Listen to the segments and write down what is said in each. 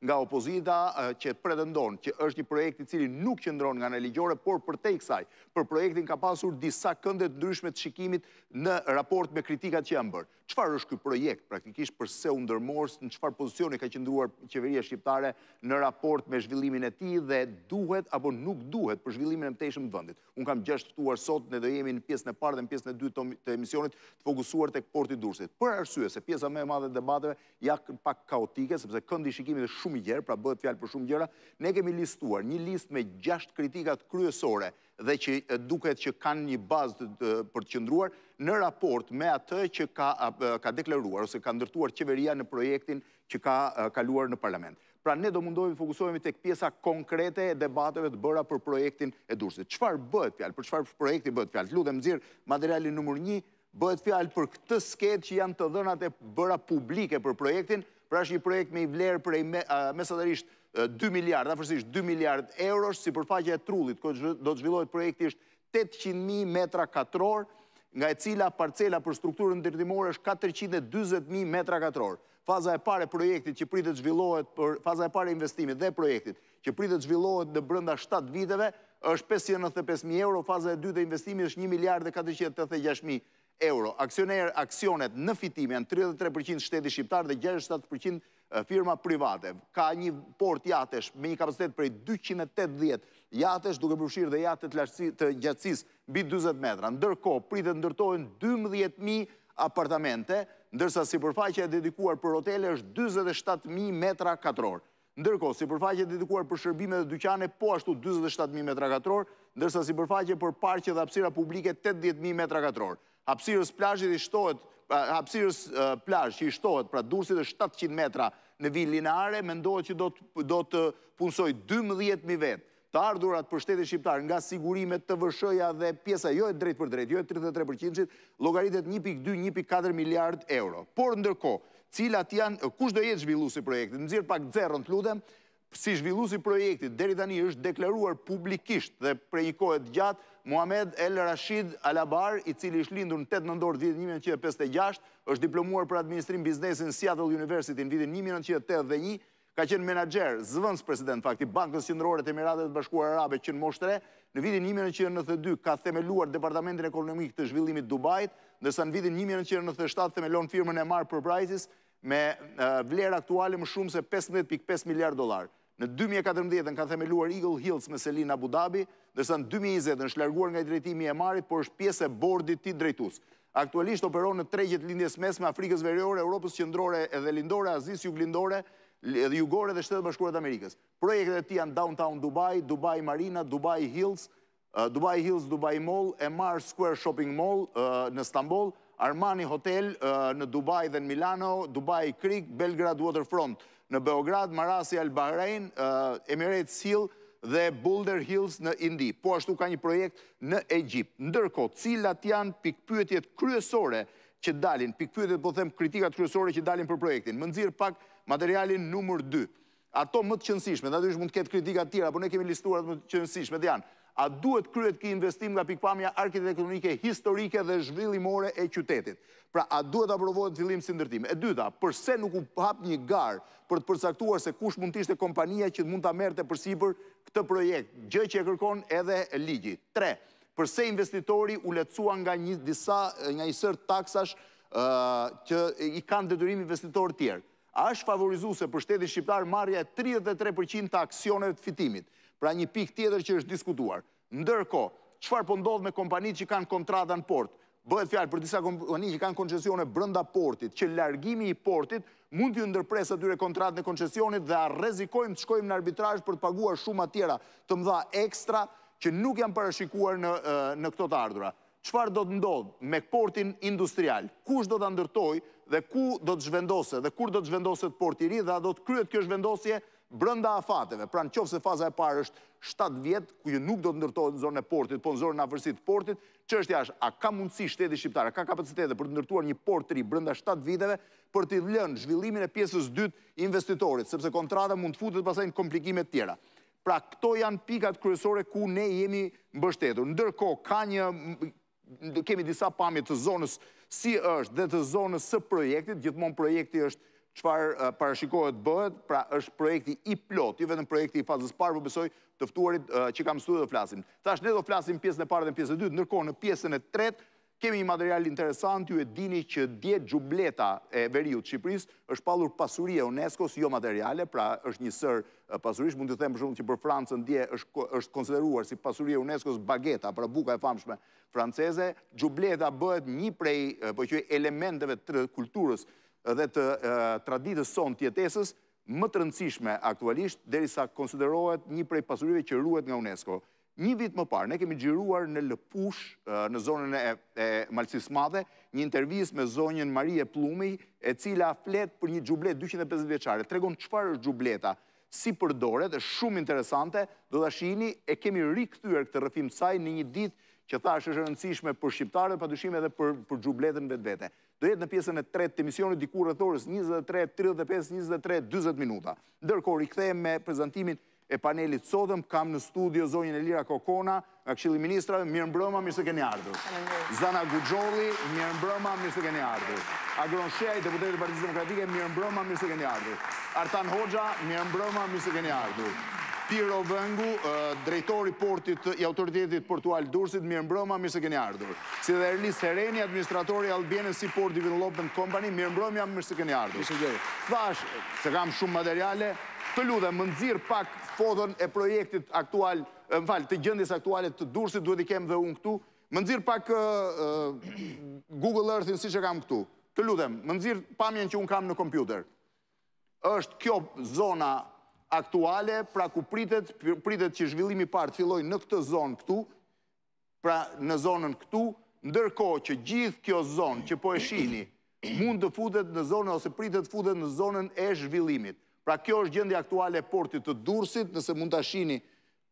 Nga opozita që pretendon që është një projekt i cili nuk qëndron nga ana ligjore, por përtej kësaj, për projektin ka pasur disa kënde të ndryshme të shikimit në raport me kritikat që janë bërë. Çfarë është ky projekt praktikisht përse u ndërmor, në çfarë pozicioni ka qëndruar qeveria shqiptare në raport me zhvillimin e tij dhe duhet apo nuk duhet për zhvillimin e mëtejshëm të vendit. Unë kam gjashtë të ftuar sot, ne do jemi në pjesën e parë dhe në pjesën e dytë të emisionit të fokusuar tek porti i Durrësit. Për arsye se pjesa më e madhe e debateve ja pak kaotike, sepse këndi i shikimit është shumë i gjerë, pra bëhet fjalë për shumë gjëra, ne kemi listuar një listë me gjashtë kritikat kryesore dhe që duket që kanë një bazë për të qëndruar në raport me atë që ka, ka deklaruar ose ka ndërtuar qeveria në projektin që ka kaluar në parlament. Pra ne do mundohemi të fokusohemi tek pjesa konkrete e debateve të bëra për projektin e Durrësit. Çfarë bëhet fjalë? Për çfarë projekti bëhet fjalë? Të lutem nxirr materialin numër 1 Bëhet fjalë për këtë skedë që janë të dhënat e bëra publike për projektin, pra është një projekt me një vlerë prej mesatarisht 2 miliard, afërsisht 2 miliard eurosh, sipërfaqja e truallit, ku do të zhvillohet projekti është 800.000 metra katrorë, nga e cila parcela për strukturën ndërtimore është 420.000 metra katrorë. Faza e parë e projektit që pritet të zhvillohet, pra faza e parë e investimit dhe projektit, që pritet të zhvillohet në brenda 7 viteve, është 595.000 euro, faza e dytë e investimit është 1 miliard dhe 486.000 euro. Aksioner, aksionet në fitim janë 33% shteti shqiptar dhe 67% firma private. Ka një port jahtesh me një kapacitet prej 280 jahtesh, duke përfshirë dhe jahte të, lartësi, të gjatësisë mbi 20 metra. Ndërkohë, pritet të ndërtohen 12.000 apartamente, ndërsa sipërfaqja e dedikuar për hotele është 47.000 metra katrorë. Ndërkohë, sipërfaqja e dedikuar për shërbime dhe dyqane po ashtu 47.000 metra katrorë, ndërsa sipërfaqe për parqe dhe hapësira publike 80.000 metra katrorë. Hapësirës së plazhit i shtohet hapësirës plazh që i shtohet pra Durrësit është 700 metra në vijë lineare, mendohet që do të do të punësojë 12.000 vetë. Të ardhurat për shtetin shqiptar nga sigurimet, TVSH-ja dhe pjesa jo e drejtpërdrejtë, jo e tridhjetë e tre përqindëshit, llogaritet një pikë dy, një pikë katër miliardë euro. Por ndërkohë, cilat janë, kush do jetë zhvillues i projektit? Më nxjerr pak zeron, të lutem. Si zhvillues i projektit deri tani është deklaruar publikisht dhe prej një kohe të gjatë Mohamed El Rashid Alabar, i cili është lindur në tetë nëntor të vitit një mijë e nëntëqind e pesëdhjetë e gjashtë, është diplomuar për administrim biznesi në Seattle University në vitin një mijë e nëntëqind e tetëdhjetë e një, Ka qenë menaxher, zëvendëspresident në fakt, i Bankës Qendrore të Emirateve të Bashkuara Arabe që në moshë të re, në vitin një mijë e nëntëqind e nëntëdhjetë e dy ka themeluar Departamentin Ekonomik të Zhvillimit të Dubait, ndërsa në vitin një mijë e nëntëqind e nëntëdhjetë e shtatë themelon firmën Emaar Properties me vlerë aktuale më shumë se pesëmbëdhjetë pikë pesë miliardë dollarë. Në dy mijë e katërmbëdhjetën ka themeluar Eagle Hills me seli në Abu Dhabi, ndërsa në dy mijë e njëzetën është larguar nga drejtimi i Emaarit, por është pjesë e bordit të tij drejtues. Aktualisht operon në tregjet e Lindjes së Mesme, Afrikës Veriore, Europës Qendrore dhe Lindore, Azisë Juglindore, Jugore dhe Shtetet e Bashkuara të Amerikës. Projektet e tij janë Downtown Dubai, Dubai Marina, Dubai Hills, Dubai Hills Dubai Mall, Emaar Square Shopping Mall në Stamboll, Armani Hotel në Dubai dhe në Milano, Dubai Creek, Belgrad Waterfront. në Beograd, Marassi Al Bahrain, Emirates Hill dhe Boulder Hills në Indi. Po ashtu ka një projekt në Egjipt. Ndërkohë, cilat janë pikëpyetjet kryesore që dalin, pikëpyetjet po them kritikat kryesore që dalin për projektin. Më nxirr pak materialin numër 2. Ato më të qenësishme, se natyrisht mund të ketë kritika të tjera, po ne kemi listuar ato më të qenësishme, dhe janë A duhet të kryhet ky investim nga pikëpamja arkitektonike historike dhe zhvillimore e qytetit? Pra, a duhet të aprovohet në fillim si ndërtim? E dyta, përse nuk u hap një garë për të përcaktuar se kush mund të ishte kompania që mund ta merrte përsipër këtë projekt, gjë që e kërkon edhe ligji? Tre, përse investitori u lehtësua nga një disa nga një sërë taksash që i kanë detyrim investitorët e tjerë? A është favorizuese për shtetin shqiptar marrja e tridhjetë e tre për qind të aksioneve të fitimit? Pra një pikë tjetër që është diskutuar. Ndërkohë, çfarë po ndodh me kompanitë që kanë kontrata në port? Bëhet fjalë për disa kompani që kanë koncesione brenda portit, që largimi i portit mund t'ju ndërpresë atyre kontratën e koncesionit dhe a rrezikojmë të shkojmë në arbitrazh për të paguar shuma të tjera të mëdha ekstra që nuk janë parashikuar në në këto të ardhura. Çfarë do të ndodhë me portin industrial? Kush do ta ndërtojë dhe ku do të zhvendoset dhe kur do të zhvendoset porti i ri dhe a do të kryhet kjo zhvendosje brenda afateve? Pra në qoftë se faza e parë është shtatë vjet ku nuk do të ndërtohet në zonën e portit, po në zonën në afërsi të portit, çështja është a ka mundësi shteti shqiptar, a ka kapacitete për të ndërtuar një port të ri brenda shtatë viteve për t'i lënë zhvillimin e pjesës së dytë investitorit, sepse kontrata mund të futet pastaj në komplikime të tjera. Pra këto janë pikat kryesore ku ne jemi mbështetur. Ndërkohë, ka një, kemi disa pamje të zonës si është dhe të zonës së projektit, gjithmonë projekti është çfarë parashikohet të bëhet, pra është projekti i plotë, jo vetëm projekti i fazës së parë, po besoj me të ftuarit që kam në studio do flasim. Thashë ne do flasim pjesën e parë dhe pjesën e dytë, ndërkohë në pjesën e tretë, Kemi një material interesant, ju e dini që dje xhubleta e veriut të Shqipërisë është shpallur pasuri e UNESCO-s jo materiale, pra është një sërë pasurish, mund të them për shembull që për Francën dje është, është konsideruar si pasuri e UNESCO-s bageta, pra buka e famshme franceze, xhubleta bëhet një prej po elementeve të kulturës dhe të traditës sonë të jetesës, më të rëndësishme aktualisht, derisa konsiderohet një prej pasurive që ruhet nga UNESCO. Një vit më parë, ne kemi xhiruar në Lëpush, në zonën e, e Malësisë së Madhe, një intervistë me zonjën Marie Pllumi, e cila flet për një xhubletë 250 vjeçare. Tregon çfarë është xhubleta, si përdoret, është shumë interesante, do ta shihni, e kemi rikthyer këtë rrëfim të saj në një ditë që thashë është e rëndësishme për shqiptarët, padyshim edhe për për xhubletën vetvete. Do jetë në pjesën e tretë të emisionit diku rreth orës 23:35, 23:40 minuta. Ndërkohë rikthehem me prezantimin e panelit të sotëm kam në studio zonjën Elira Kokona nga Këshilli i Ministrave, mirëmbrëma, mirë se keni ardhur. Faleminderit. Zana Guxholi, mirëmbrëma, mirë se keni ardhur. Agron Shehaj, deputet i Partisë Demokratike, mirëmbrëma, mirë se keni ardhur. Artan Hoxha, mirëmbrëma, mirë se keni ardhur. Pirro Vëngu, drejtor i portit të i Autoritetit Portual të Durrësit, mirëmbrëma, mirë se keni ardhur. Si dhe Erlis Hereni, administrator i Albanian Seaports Development Company, mirëmbrëma, mirë se keni ardhur. Mirë se ju gjeta. Thashë se kam shumë materiale, Të lutem, më nxirr pak foton e projektit aktual, më fal, të gjendjes aktuale të Durrësit, duhet i kem dhe unë këtu. Më nxirr pak Google Earth-in siç e kam këtu. Të lutem, më nxirr pamjen që unë kam në kompjuter. Është kjo zona aktuale, pra ku pritet, pritet që zhvillimi i parë të fillojë në këtë zonë këtu, pra në zonën këtu, ndërkohë që gjithë kjo zonë që po e shihni mund të futet në zonën ose pritet të futet në zonën e zhvillimit. Pra kjo është gjendja aktuale e portit të Durrësit, nëse mund ta shihni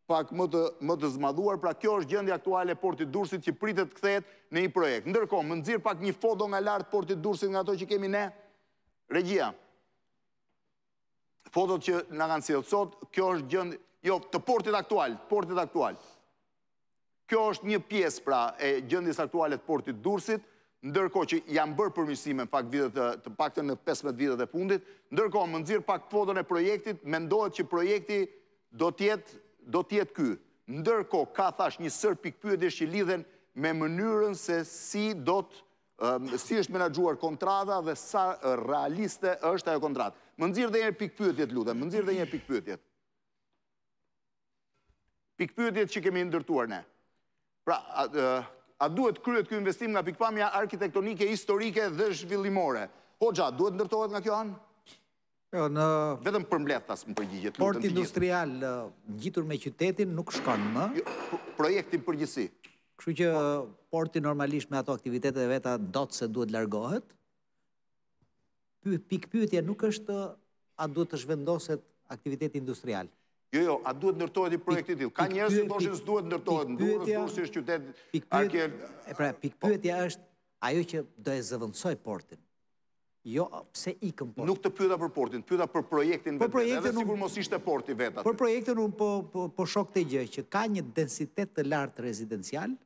pak më të më të zmadhuar, pra kjo është gjendja aktuale e portit Durrësit që pritet të kthehet në një projekt. Ndërkohë, më nxirr pak një foto nga lart të portit Durrësit nga ato që kemi ne. Regjia. fotot që na kanë sjellë sot, kjo është gjendja, jo, të portit aktual, të portit aktual. Kjo është një pjesë pra e gjendjes aktuale të portit Durrësit, ndërkohë që janë bërë përmirësime në fakt vitet të paktën në 15 vitet e fundit, ndërkohë më nxirr pak foton e projektit, mendohet që projekti do të jetë, do të jetë ky. Ndërkohë ka thashë një sërë pikëpyetjesh që lidhen me mënyrën se si do të si është menaxhuar kontrata dhe sa realiste është ajo kontratë. Më nxirr dhe një herë pikëpyetjet, lutem, më nxirr dhe një herë pikëpyetjet. Pikëpyetjet që kemi ndërtuar ne. Pra, a, a duhet kryhet ky investim nga pikëpamja arkitektonike, historike dhe zhvillimore? Hoxha, duhet ndërtohet nga kjo anë? Në... Vetëm përmbledhtas më përgjigjet. Port industrial ngjitur me qytetin nuk shkon më. Jo, projektin në përgjithësi. Kështu që porti normalisht me ato aktivitetet e veta do s'do duhet largohet. Pikëpyetja nuk është a duhet të zhvendoset aktiviteti industrial. Jo, jo, a duhet ndërtohet një projekt i tillë? Ka njerëz që thoshin se duhet ndërtohet, se Durrësi është qytet. Pikëpyetja, pra pikëpyetja është ajo që do e zëvendësojë portin. Jo, pse ikën portin? Nuk të pyeta për portin, të pyeta për projektin vetë vetë, edhe sikur mos ishte porti vetë atë. Për projektin unë po, po, po shoh këtë gjë, që ka një densitet të lartë rezidencial,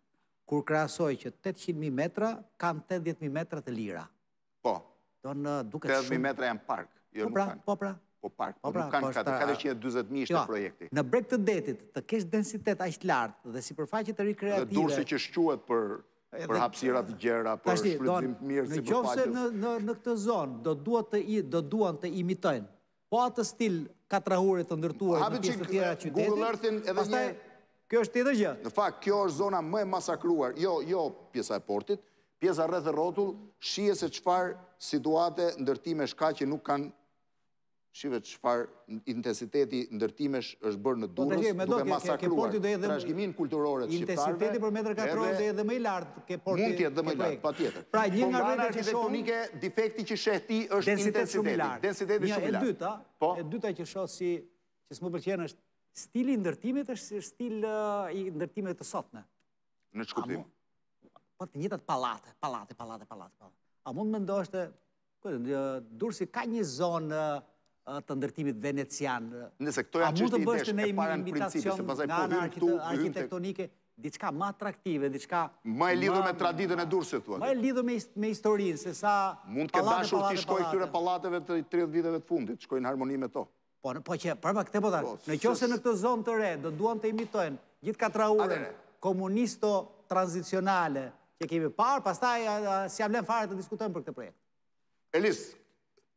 kur krahasoj që 800.000 metra, kanë 80.000 metra të lira. Po. Do më duket shumë. 80.000 metra janë park, jo po nuk pra, kanë. Po pra, po park, po, po pra, nuk kanë 420.000 ishte jo, projekti. Në breg të detit, të kesh densitet aq të lartë, dhe sipërfaqet rekreative... Dhe Durrësi që shquet për për hapësira të gjera, për shfrytëzim të mirë sipërfaqes. Në qoftë se në këtë zonë do të duan të imitojnë, po atë stil katrahure të ndërtuar në pjesë të tjera të qytetit, pastaj kjo është tjetër gjë. Në fakt, kjo është zona më e masakruar, jo, jo pjesa e portit, pjesa rreth e rotull, shie se qëfar situate ndërtime shka që nuk kanë Shihe çfarë intensiteti ndërtimesh është bërë në po, Durrës duke masakruar trashëgiminë kulturore të shqiptarëve. Intensiteti për metër katror dhe edhe më i lartë te porti. Mund të jetë dhe më i lartë, patjetër. Pra një po, nga gjërat që shoh... Një defekt që sheh ti është intensiteti. Densiteti shumë i lartë. Një e dyta, po? e dyta që shoh si që s'më pëlqen është stili i ndërtimit është stil i ndërtimeve të sotme. Në ç'kuptim? Po të njëtat pallate, pallate, pallate, pallate. A mund të mendohej Po, Durrësi ka një zonë të ndërtimit venecian. Nëse këto janë çështje idesh e para në princip, se pastaj po hyn këtu, hyn arkitektonike, diçka më atraktive, diçka më e lidhur me traditën e Durrësit thua. Më e lidhur me me historinë se sa mund të kenë dashur t'i shkojë këtyre pallateve të 30 viteve të fundit, shkojë në harmoni me to. Po, po që, pra ma këtë po thashë, po, në qoftë se në këtë zonë të re, do duan të imitojnë gjithë katrahurën komunisto-tranzicionale që kemi parë, pastaj s'ia vlen fare të diskutojmë për këtë projekt. Elis,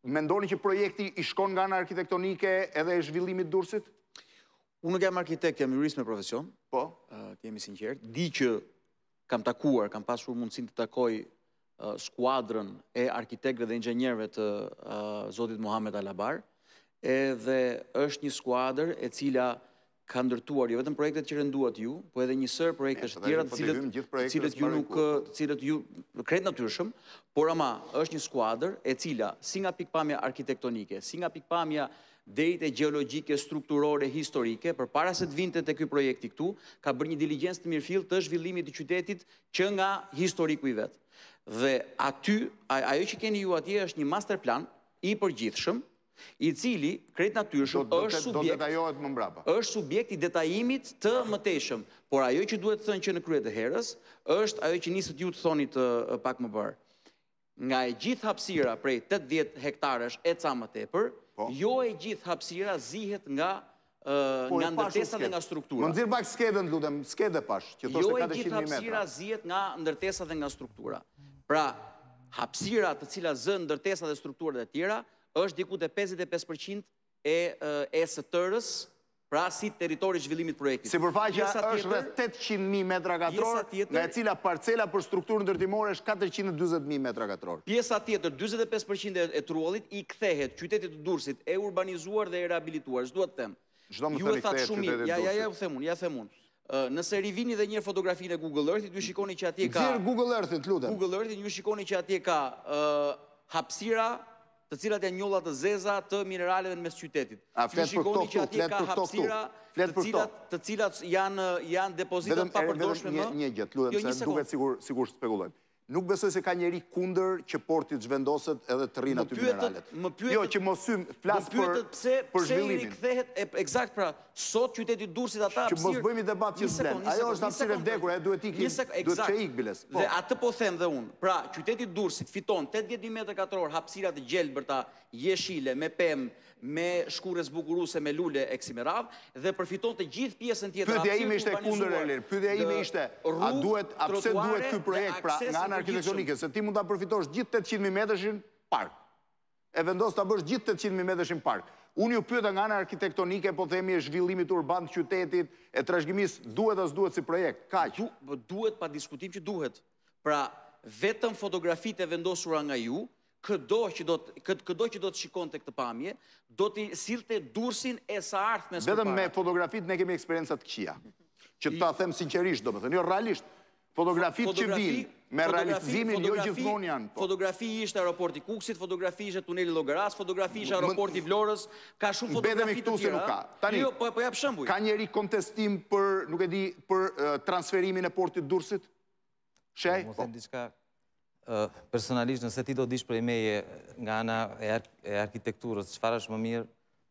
mendoni që projekti i shkon nga ana arkitektonike edhe zhvillimit të Durrësit? Unë nuk jam arkitekt, jam jurist me profesion, po, të jemi të sinqertë, di që kam takuar, kam pasur mundësinë të takoj skuadrën e arkitektëve dhe inxhinierëve të Zotit Mohamed Alabbar, edhe është një skuadër e cila ka ndërtuar jo vetëm projektet që renditët ju, po edhe një sërë projektesh të tjera të po cilët, cilët ju nuk, të cilat ju krejt natyrshëm, por ama është një skuadër e cila si nga pikëpamja arkitektonike, si nga pikëpamja Deri te gjeologjike, strukturore, historike, përpara se të vinte te ky projekti këtu, ka bërë një diligjencë të mirëfilltë të zhvillimit të qytetit që nga historiku i vet. Dhe aty, ajo që keni ju atje është një master plan i përgjithshëm, i cili krejt natyrshëm është subjekt. Do të detajohet më mbrapa. Është subjekt i detajimit të mëtejshëm, por ajo që duhet thënë që në krye të herës është ajo që nisët ju të thonit pak më parë. nga e gjithë hapësira prej 80 hektarësh e ca më tepër, po. jo e gjithë hapësira zihet nga po, nga ndërtesa dhe nga struktura. Ma nxirr pak skedën, të lutem, skedë pashë, që thoshte 400.000 metra. Jo e gjithë hapësira zihet nga ndërtesa dhe nga struktura. Pra, hapësira të cilën zënë ndërtesat dhe strukturat e tjera, është diku te 55% e së tërës, pra si territor i zhvillimit të projektit. Sipërfaqja është rreth 800.000 metra katrorë, nga e cila parcela për strukturë ndërtimore është 420.000 metra katrorë. Pjesa tjetër, 45 për qind e truallit, i kthehet qytetit të Durrësit, e urbanizuar dhe e rehabilituar. Ç'dua të them. Ç'do me thënë i kthehet qytetit të Durrësit. Ja, ja, ja, jua them unë, jua them unë. Nëse rivini edhe një herë fotografinë e Google Earth-it, ju shikoni që atje ka... Nxirre Google Earth-in, të lutem. Google Earth-it, ju shikoni që atje ka hapsira të cilat janë njolla të zeza të mineraleve në mes qytetit. A flet për këto këtu, flet për këto këtu. Flet për këto. Të cilat janë janë depozita të papërdorshme më. Vetëm një gjë, të lutem jo, se duket sikur sikur spekulojmë. Nuk besoj se ka njeri kundër që porti të zhvendoset edhe të rrinë aty mineralet. Më pyetët, më pyetët, jo që mos hyjmë, flas për për zhvillimin. Pse pse i rikthehet ekzakt pra, Sot qyteti i Durrësit atë hapësirë Që mos bëjmë një debat që s'vlen. Ajo është hapësirë e vdekur, ajo duhet të ikë, duhet që ikë biles. Dhe atë po them dhe unë. Pra, qyteti i Durrësit fiton tetëdhjetë mijë metër katrorë hapësira të gjelbërta, jeshile, me pemë, me shkurre zbukuruese, me lule e kësi me radhë dhe përfiton të gjithë pjesën tjetër hapësirë të urbanizuar. Pyetja ime ishte e kundërt, Ilir. Pyetja ime ishte, a duhet, a pse duhet ky projekt pra nga ana arkitektonike, se ti mund ta përfitosh gjithë tetëqind mijë metërshin park. E vendos ta bësh gjithë tetëqind mijë metërshin park. Unë ju pyeta nga ana arkitektonike, po themi e zhvillimit urban të qytetit, e trashëgimisë, duhet a s'duhet si projekt? Kaq. Du, duhet pa diskutim që duhet. Pra, vetëm fotografitë e vendosura nga ju, këdo që do të, kë, këdo që do të shikonte këtë pamje, do të sillte Durrësin e së ardhmes përpara. Vetëm me fotografitë ne kemi eksperienca të këqija. Që ta them sinqerisht, domethënë, jo realisht. Fotografitë që vijnë me realizimin jo gjithmonë janë. Po. Fotografi ishte aeroporti i Kukësit, fotografi ishte tuneli i Llogarasë, fotografi ishte aeroporti i Vlorës, ka shumë fotografi të tjera. Nuk ka. Tani, jo, po, po jap shembuj. Ka njeri kontestim për, nuk e di, për transferimin e portit të Durrësit? Shej? Po. Personalisht, nëse ti do të dish prej meje nga ana e arkitekturës, çfarë është më mirë,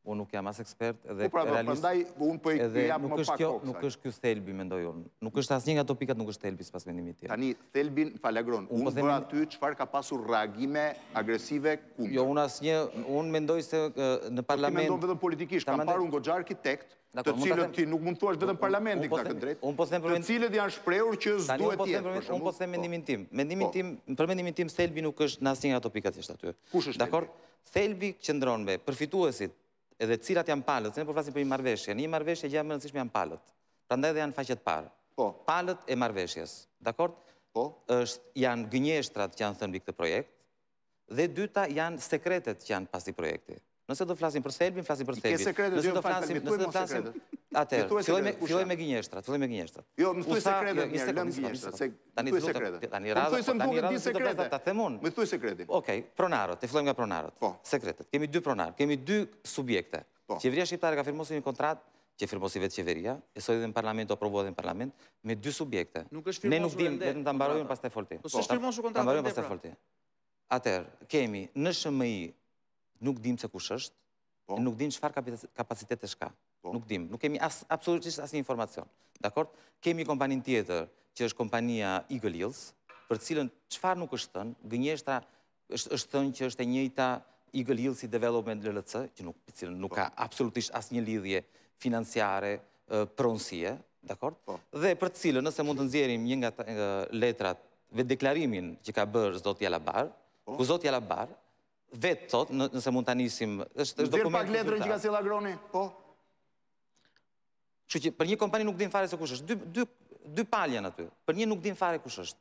unë nuk jam as ekspert dhe po pra, realisht prandaj unë po i jap më pak kjo, nuk është ky thelbi mendoj unë nuk është asnjë nga këto pikat nuk është thelbi sipas mendimit tim ta gjen thelbin fol Agron unë po them aty çfarë ka pasur reagime agresive kundër jo unë asnjë unë mendoj se në po parlament mendon vetëm politikisht kam parë unë goxha arkitektë të cilët ti nuk mund të thuash vetëm parlamenti ka këtë të drejtë, po të cilët janë shprehur që s'duhet të jetë, për shembull. Unë po them mendimin tim. Mendimin po. tim, për mendimin tim thelbi nuk është në asnjë nga ato pika që është aty. Kush është thelbi? Thelbi qëndron me përfituesit edhe cilat janë palët, se ne po flasim për një marrëveshje. Në një marrëveshje gjëja më e rëndësishme janë palët. Prandaj edhe janë në faqe të parë. Po. Palët e marrëveshjes. Dakord? Po. Është janë gënjeshtrat që janë thënë mbi këtë projekt. Dhe e dyta janë sekretet që janë pas këtij projekti. Nëse do flasim për thelbin, flasim për thelbin. Ke sekretet, jo falë për mitu e mos sekretet. Atëherë, filloj me gënjeshtrat, filloj me gënjeshtrat. Jo, më thuaj sekretet njëherë, lëri gënjeshtrat, se më thuaj sekretet. Tani radhë, po më thuaj se më thuaj ta them unë. Më thuaj sekretin. Okej, pronarët, e fillojmë nga pronarët. Po. Sekretet, kemi dy pronarë, kemi dy subjekte. Po. Qeveria shqiptare ka firmosur një kontratë që e firmosi vetë qeveria, e çoi edhe në parlament, do aprovohet edhe në parlament, me dy subjekte. Nuk është firmosur Ne nuk dimë, vetëm ta mbaroj unë pastaj fol ti. Po, s'është firmosur kontratë ende, pra? Ta mbaroj unë pastaj Atëherë, kemi NSHMI, nuk dimë se kush është, po. nuk dimë çfarë kapacitetesh ka. Po. Nuk dimë, nuk kemi absolutisht asnjë informacion. Dakord? Kemi kompaninë tjetër, që është kompania Eagle Hills, për të cilën çfarë nuk është thënë, gënjeshtra është është thënë që është e njëjta Eagle Hills Development LLC, që nuk me të cilën nuk po. ka absolutisht asnjë lidhje financiare pronësie, dakord? Po. Dhe për të cilën nëse mund të nxjerrim një nga letrat vetëdeklarimin që ka bërë zoti Alabar, po. ku zoti Alabar vetë thotë, nëse mund ta nisim, është është dokument. Vër pak letrën që ka sjellë Agroni, po. Kështu që për një kompani nuk dimë fare se kush është. Dy dy dy palë janë aty. Për një nuk dimë fare kush është.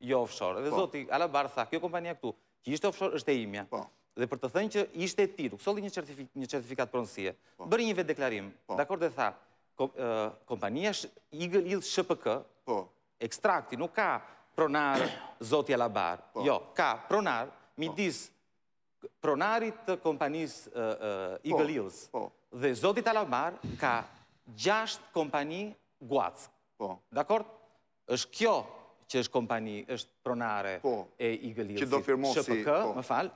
Jo offshore. Edhe po. zoti Alabar tha, kjo kompania këtu, që ishte offshore është e imja. Po. Dhe për të thënë që ishte e tij, nuk solli një certifikatë pronësie. Po. Bëri një vetëdeklarim. Po. Dakord dhe tha, kompania Eagle Hills SHPK, po. ekstrakti nuk ka pronar zotin Alabar. Po. Jo, ka pronar midis pronarit të kompanisë Eagle Hills. Po. Dhe zotit Alabar ka gjashtë kompani guaskë. Po. Dakor? Është kjo që është kompani, është pronare po, e Eagle Hills, SHPK, po. më fal,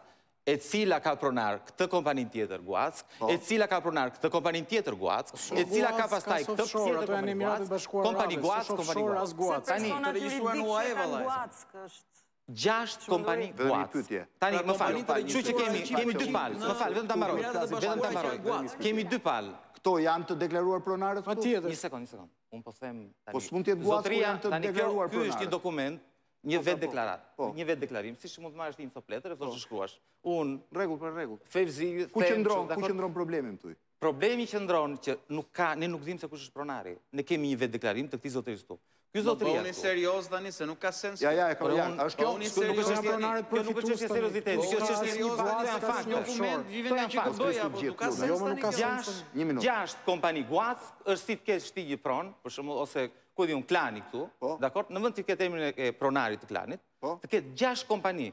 e cila ka pronar këtë kompaninë tjetër guaskë, po. e cila ka pronar këtë kompaninë tjetër guaskë, e cila ka pastaj këtë tjetër kompani guaskë, kompani guaskë, kompani guaskë. Se personat juridik që e kanë guaskë është... gjashtë kompani guaskë. Tani, më fal, që që kemi, kemi dy palë, më fal, vetëm ta mbaroj, vetëm ta mbaroj, kemi dy palë. Këto janë të deklaruar pronarët këtu? Patjetër. Një sekundë, një sekundë. Unë po them... Po s'mund të jetë guaskë kur janë të deklaruar pronarët? Kjo është një dokument, një po, vetë po, po. deklaratë, një vetëdeklarim, siç mund të marrësh një copë letër, e të shkruash. Unë... Rregull për rregull. Fevzi, fejmë... Ku qëndron problemi në këtë Problemi qëndron që nuk ka, ne nuk dimë se kush është pronari. Ne kemi një vetëdeklarim të këtij zotërisë këtu. Ky zotëria këtu. Bëhu serioz tani se nuk ka sens. Ja, ja, e kam ja. Është kjo, nuk është një çështje pronare për fitues. Kjo nuk është çështje serioziteti. Kjo është çështje serioze tani janë fakte. Një dokument vive nga që bëj apo nuk ka sens. Jo, nuk ka sens. Një minutë. Gjashtë kompani guaskë është si të kesh ti një pronë, për shembull ose ku di unë Klani këtu, dakord? Në vend të ketë emrin e pronarit të Klanit, të ketë gjashtë kompani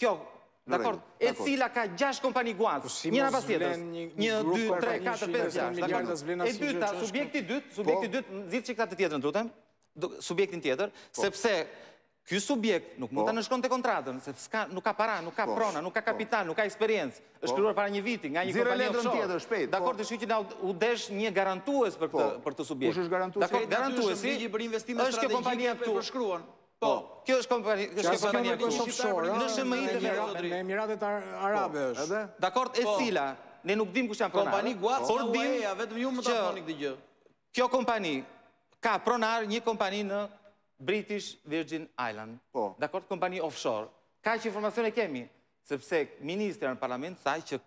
Kjo, dakord, e cila ka 6 kompani guaskë, po njëra pas tjetrës, një, dy, tre, katër, pesë, gjashtë, dakord, e dyta, subjekti i dytë, subjekti i dytë, në zilë që këta të tjetërën të lutem, subjektin tjetër, po. sepse ky subjekt nuk mund ta po. nënshkruante kontratën, se nuk ka para, nuk ka po. prona, nuk ka kapital, nuk ka eksperiencë, është krijuar para një viti, nga një kompani offshore, dakord, kështu që na u desh një garantues për këtë subjekt, dakord, garantuesi, është kjo kompania këtu Po, po, kjo është kompani, kjo është kompani e kush shumë shor, në SHMI të vera, në Emiratet Arabe po, është. Edhe? Dakord, e po. cila? Ne nuk dim kush janë pronarë. Kompani guaskë, por dim, vetëm ju më ta thoni këtë gjë. Kjo kompani ka pronar një kompani në British Virgin Island. Po. Dakord, kompani offshore. Kaq informacion kemi, sepse ministrja në parlament tha që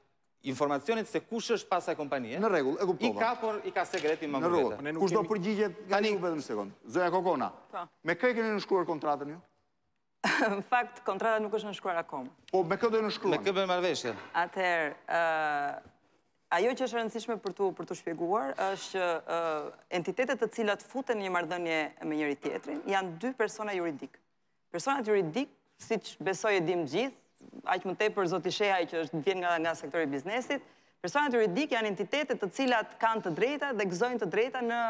informacionin se kush është pas asaj kompanie. Në rregull, e kuptova. I ka por i ka segreti më më vetë. Në rregull, kush do përgjigjet? Tani vetëm një sekondë. Zonja Kokona. Po. Me kë keni nënshkruar kontratën ju? Në fakt kontrata nuk është nënshkruar akoma. Po me kë do të nënshkruani? Me kë bën marrëveshje? Atëherë, ë ajo që është e rëndësishme për t'u për t'u shpjeguar është që ë entitetet të cilat futen në një marrëdhënie me njëri-tjetrin janë dy persona juridikë. Personat juridik, siç besoj e dimë të gjithë, aq më tepër zoti Shehaj që është vjen nga nga sektori i biznesit, personat juridik janë entitete të cilat kanë të drejta dhe gëzojnë të drejta në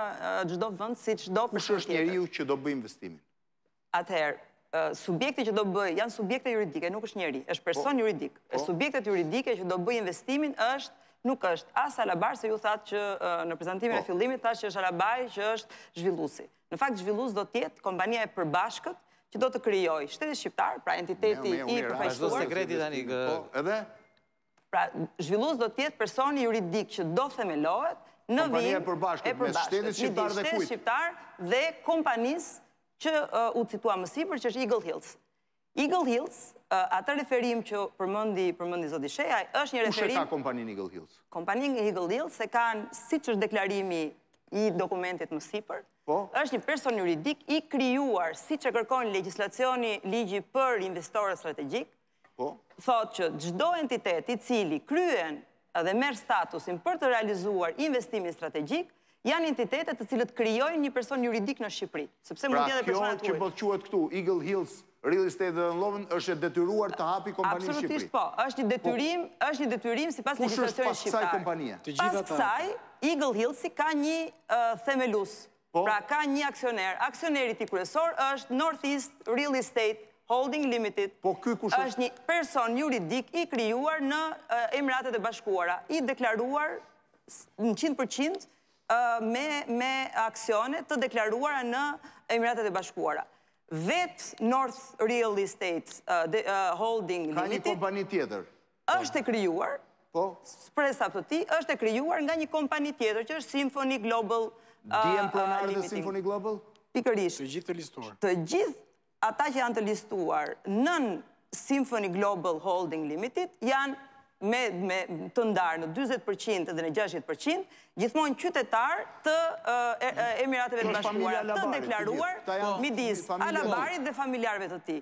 çdo vend siç do për Kush është njeriu që do bëjë investimin? Atëherë, subjekti që do bëjë, janë subjekte juridike, nuk është njeri, është po. person juridik. Po. Subjektet juridike që do bëjë investimin është nuk është as Alabar se ju thatë që në prezantimin e po. fillimit thatë që është Alabar që është zhvilluesi. Në fakt zhvillues do të jetë kompania e përbashkët që do të krijojë shteti shqiptar, pra entiteti i përfaqësuar. sekreti tani. Po, edhe Pra, zhvillues do të jetë personi juridik që do themelohet në vijim e përbashkët, mes shtetit shqiptar dhe kujt? shqiptar dhe kompanisë që u citua më sipër, që është Eagle Hills. Eagle Hills, atë referim që përmendi, përmendi zoti Shehaj, është një referim... Kush e ka kompaninë Eagle Hills? Kompaninë Eagle Hills e kanë, siç është deklarimi i dokumentit më sipër, po? është një person juridik i krijuar, siç e kërkon legjislacioni ligji për investorët strategjikë, po? thotë që çdo entitet i cili kryen dhe merr statusin për të realizuar investimin strategjik, janë entitete të cilët krijojnë një person juridik në Shqipëri, sepse mund pra, të jetë edhe persona të Pra kjo që po të quhet këtu Eagle Hills Real Estate Development është e detyruar të hapi kompani në Shqipëri. Absolutisht po, është një po. detyrim, është një detyrim sipas legjislacionit shqiptar. Kush është pas kësaj kompanie? Pas kësaj Eagle Hills ka një themelues Pra ka një aksioner, aksioneri i tij kryesor është North East Real Estate Holding Limited, po është një person juridik i krijuar në Emiratet e Bashkuara, i deklaruar në 100% me aksione të deklaruara në Emiratet e Bashkuara vetë North Real Estate uh, uh, Holding Limited. Ka një kompani tjetër. është e krijuar, po. shprehja e tij është e krijuar nga një kompani tjetër që është Symphony Global. Dihen pronarët e Symphony Global? Pikërisht. Të gjithë të listuar. Të gjithë ata që janë të listuar nën Symphony Global Holding Limited janë me, me të ndarë në 40% dhe në 60%, gjithmonë qytetarë të Emirateve të Bashkuara, të deklaruar midis Alabarit dhe familjarëve të tij.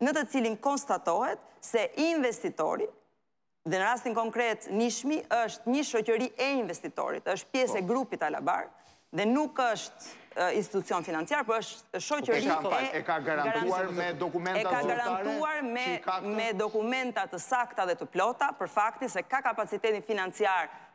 në të cilin konstatohet se investitori, dhe në rastin konkret Nishmi është një shoqëri e investitorit, është pjesë po. e grupit Alabar, dhe nuk është institucion financiar, por po është shoqëri e... Po, e ka garantuar me dokumenta zyrtare? E ka garantuar me dokumenta të sakta dhe të plota, për faktin se ka kapacitetin financiar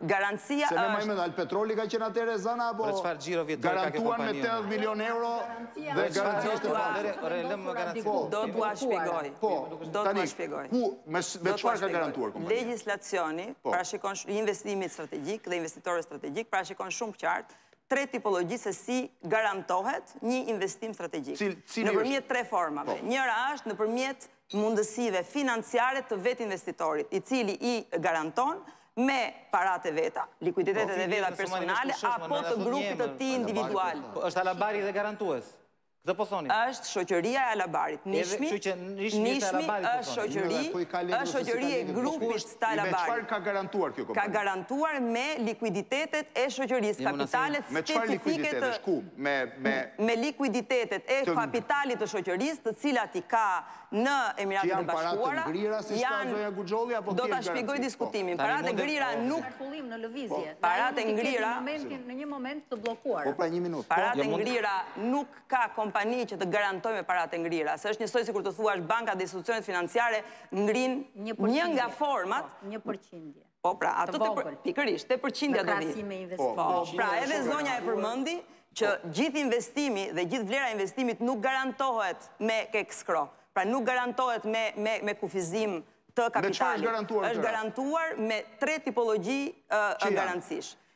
Garancia është... Se domethënë Albpetroli ka qenë atëherë zana, apo... Ore, çfarë xhiro vjetore ka kjo kompani? Garantuan me 80 milion euro dhe garantuan të falë. Ore, lëmë më garantuan. Po, do t'jua shpjegoj. Po, tani, ku, me çfarë ka garantuar kompani? Legislacioni, po. parashikon shumë, investimit strategjik dhe investitorët strategjikë, parashikon shumë qartë, tre tipologi se si garantohet një investim strategjik. Nëpërmjet tre formave. Po. Njëra është nëpërmjet mundësive financiare të vetë investitorit, i cili i garanton me paratë e veta, likuiditetet po, e veta personale, apo të grupit të tij individual. Po, është Alabari dhe garantues. Këtë po thoni? Është shoqëria e Alabarit. Nishmi, nishmi po është shoqëri, është shoqëri e grupit të Alabarit. Ka garantuar kjo kompani? Ka garantuar me likuiditetet e shoqërisë, kapitalet specifike të... Me çfarë likuiditetesh, ku? Me likuiditetet e kapitalit të shoqërisë, të cilat i ka në Emiratet e Bashkuara janë do ta shpjegoj diskutimin paratë e ngrira nuk qarkullim në lëvizje paratë e ngrira në momentin në një moment të bllokuar po pra një minutë paratë e ngrira nuk ka kompani që të garantojë me paratë e ngrira se është njësoj sikur të thuash banka dhe institucionet financiare ngrijnë një nga format një përqindje Po pra, atë të për... Pikërisht, te përqindja do vinë. Në krahasim me investimin. Po, po pra edhe zonja e përmendi që po. gjithë investimi dhe gjithë vlera e investimit nuk garantohet me eskrou. Pra nuk garantohet me, me, me kufizim të kapitalit. Me ça është garantuar? është garantuar me tre tipologji uh, garancish.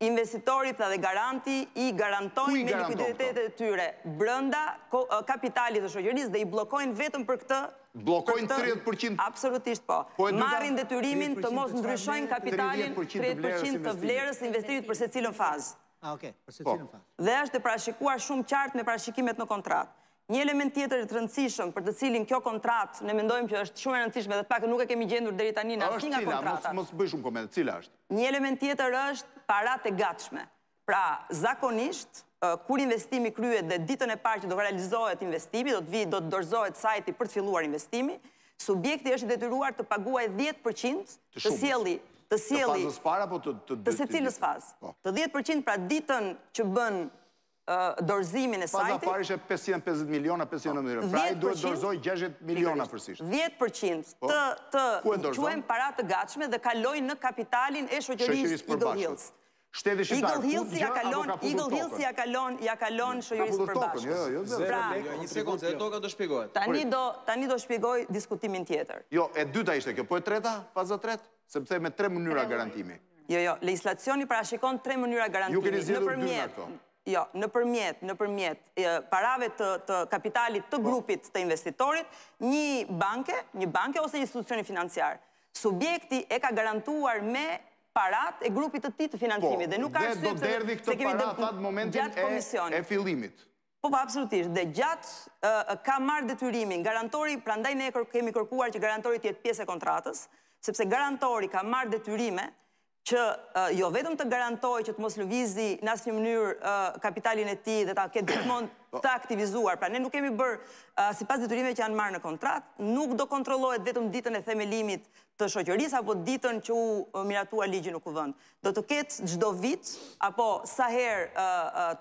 Investitori dhe garanti i garantojnë me likuiditetet e tyre brenda kapitalit të shoqërisë dhe i bllokojnë vetëm për këtë... Bllokojnë 30 përqind... Absolutisht po. po Marrin detyrimin të mos ndryshojnë kapitalin 30 përqind të vlerës së investimit për secilën fazë. A, oke, për secilën po. fazë. Dhe është e parashikuar shumë qartë me parashikimet në kontratë. Një element tjetër i rëndësishëm për të cilin kjo kontratë ne mendojmë që është shumë e rëndësishme dhe të paktën nuk e kemi gjendur deri tani në asnjë nga kontratat. Është cila? Mos bëj shumë komente. Cila është? Një element tjetër është paratë e gatshme. Pra, zakonisht, kur investimi kryhet dhe ditën e parë që do të realizohet investimi, do të vijë, do të dorëzohet sajti për të filluar investimi, subjekti është i detyruar të paguajë dhjetë për qind të sjelli, të sjelli, të secilës fazë, të dhjetë për qind pra ditën që bën dorëzimin e sajtit... Faza e parë ishte 550 miliona, 590 miliona. Pra ai duhet dorëzojë 60 miliona afërsisht. 10% po. të quhen para të gatshme dhe kalojnë në kapitalin e shoqërisë Eagle Hills. Shteti shqiptar, ku të gjë, apo ka futur tokën? Eagle Hills ia kalon, ia kalon shoqërisë së përbashkët. Jo, jo, jo, pra, jo, një sekundë, se te toka do shpjegoj. Tani do shpjegoj diskutimin tjetër. Jo, e dyta ishte kjo, po e treta, faza e tretë? Sepse me tre mënyra garantimi. Jo, jo, legjislacioni parashikon tre mënyra garantimi. Ju keni zgjedhur dy nga këto. Jo, nëpërmjet, nëpërmjet, parave të kapitalit të po. grupit të investitorit, një banke, një banke ose një institucioni financiar. Subjekti e ka garantuar me paratë e grupit të tij të financimit. Po, dhe do derdhi këto paratë atë momentin e fillimit. Po, po, absolutisht. Dhe gjatë ë ka marrë detyrimin garantori, prandaj ne e kemi kërkuar që garantori të jetë pjesë e kontratës, sepse garantori ka marrë detyrime që ë jo vetëm të garantojë që të mos lëvizi në asnjë mënyrë ë kapitalin e tij dhe ta ketë gjithmonë po. të aktivizuar. Pra ne nuk kemi bërë ë sipas detyrimeve që janë marrë në kontratë, nuk do kontrollohet vetëm ditën e themelimit të shoqërisë apo ditën që u miratua ligji në kuvend. Do të ketë çdo vit apo sa herë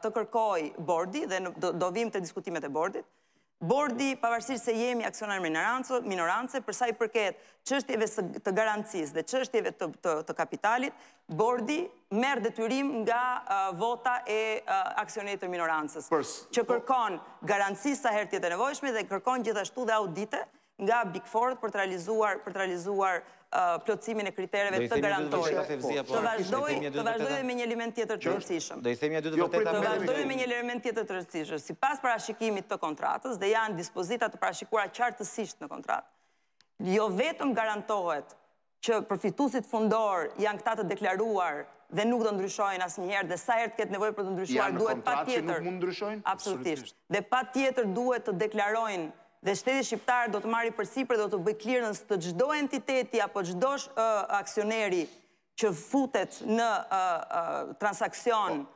të kërkojë bordi dhe do vimë te diskutimet e bordit. Bordi, pavarësisht se jemi aksionarë minorance, minorance për sa i përket çështjeve të garancisë dhe çështjeve të, të, të kapitalit, bordi merr detyrim nga vota e aksionerit të minorancës, që po- kërkon garanci sa herë të jetë e nevojshme dhe kërkon gjithashtu dhe audite, nga Big Four-t për të realizuar për të realizuar plotësimin e kritereve të garantorit. Të vazhdoj, të vazhdoj dhe me një element tjetër të rëndësishëm. Do i themi dy të vërteta. Të vazhdoj me një element tjetër të rëndësishëm. Sipas parashikimit të kontratës dhe janë dispozita të parashikuara qartësisht në kontratë, jo vetëm garantohet që përfituesit fundorë janë këta të deklaruar dhe nuk do ndryshojnë asnjëherë dhe sa herë të ketë nevojë për të ndryshuar duhet patjetër absolutisht dhe patjetër duhet të deklarojnë dhe shteti shqiptar do të marrë përsipër dhe do të bëjë clearance të çdo entiteti apo çdo aksioneri që futet në transaksion po.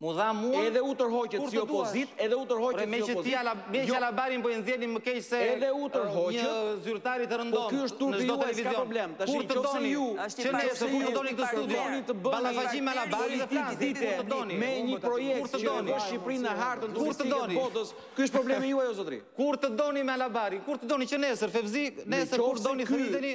Mu dha mua. Edhe u tërhoqët si opozitë, edhe u tërhoqët si opozitë. Por meqë ti Ala, meqë Alabarin po e nxjerrni më keq se edhe u tërhoqët. Një zyrtari të rëndomtë. Po ky është turpi juaj, televizion. problem. Tash kur të doni ju, që nesër kur të doni këtë studio. Ballafaqim me Alabarin dhe flas ditë kur të doni. Me një projekt që vë Shqipërinë në hartën turistike të botës, ky është problemi juaj o zotëri. Kur të doni me Alabarin, kur të doni që nesër, Fevzi, nesër kur të doni thirreni,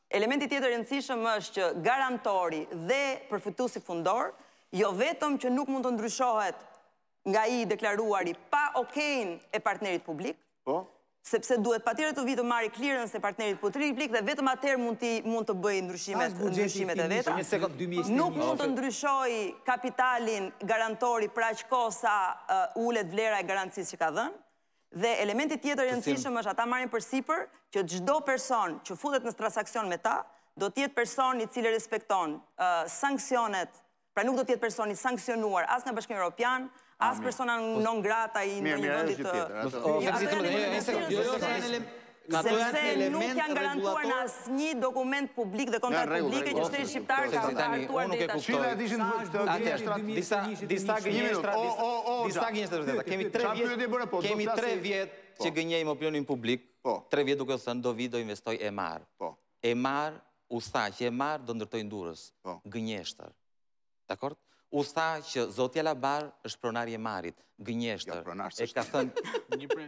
Elementi tjetër i rëndësishëm është që garantori dhe përfituesi fundor jo vetëm që nuk mund të ndryshohet nga ai i deklaruari pa okein e partnerit publik, po. sepse duhet patjetër të vijë të marrë clearance e partnerit publik dhe vetëm atëherë mund të mund të bëjë ndryshimet, ndryshimet e veta. Nuk mund të ndryshojë kapitalin garantori për aq kohë sa ulet vlera e garancisë që ka dhënë. Dhe elementi tjetër i rëndësishëm është ata marrin përsipër që çdo person që futet në transaksion me ta do të jetë person i cili respekton sanksionet, pra nuk do të jetë person i sanksionuar as nga Bashkimi Evropian, as persona non grata i ndonjë vendi të. Mirë, mirë, ajo është gjë tjetër. Sepse nuk janë garantuar në asnjë dokument publik dhe kontratë publike që shteti shqiptar ka hartuar deri tash. Cilat janë gënjeshtrat? Disa gënjeshtra, disa gënjeshtra të vërteta. Kemi 3 vjet, kemi 3 vjet që gënjejmë opinionin publik, 3 vjet duke thënë do vijë, do investojë Emaar. Po. Emaar, u tha që Emaar do ndërtojë në Durrës. Po. Gënjeshtër. Dakord? U tha që zoti Alabar është pronar i Emaarit. Gënjeshtër. Jo, pronar. E ka thënë një prej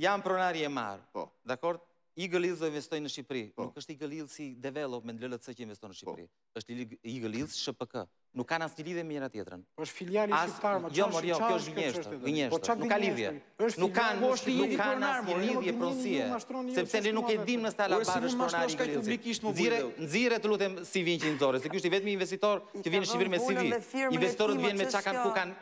Jam pronar i Emaar. Po. Dakord? Eagle Hills do investojë në Shqipëri. Po. Nuk është Eagle Hills City Development LLC që investon në Shqipëri. Po. është Eagle Hills SHPK. Nuk kanë asnjë lidhje me njëra-tjetrën. Po është filiali shqiptar, mo, jo, jo, kjo është gënjeshtër, gënjeshtër. Po nuk ka lidhje. Nuk kanë, nuk është nuk kanë asnjë lidhje pronësie. Sepse ne nuk e dimë nëse Alabar është pronar i publikisht më vjen. Nxirre të lutem CV-në që nxore, se ky është i vetmi investitor që vjen në Shqipëri pa CV. Investitorët vijnë me çka kanë ku kanë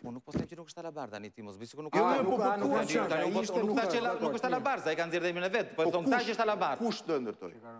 Unë nuk po them që nuk është Alabar tani ti mos bëj sikur nuk ka. Jo, po po kush është? Tani unë po nuk thashë që nuk është Alabar, ai ka nxjerrë emrin e vet, po e them tash që është Alabar. Kush do e ndërtojë?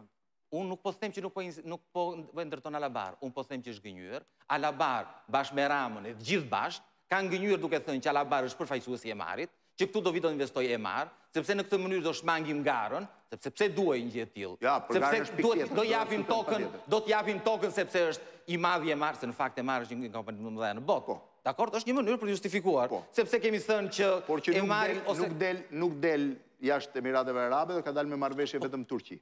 Unë nuk po them që nuk po nuk po e ndërton Alabar, unë po them që është gënjyer. Alabar bashkë me Ramën e të gjithë bashkë kanë gënjyer duke thënë që Alabar është përfaqësuesi i Emaarit. që këtu do vijë do investojë Emaar, sepse në këtë mënyrë do shmangim garën, sepse pse duhej një gjë e tillë? Ja, për sepse është pikë tjetër. Do japim tokën, do të japim tokën sepse është i madhi Emaar, se në fakt Emaar është nga kompanitë më të mëdha në botë. Po. Dakord, është një mënyrë për të justifikuar, po. sepse kemi thënë që Por që Emaari ose nuk del nuk del jashtë Emirateve Arabe dhe ka dalë me marrëveshje vetëm në Turqi.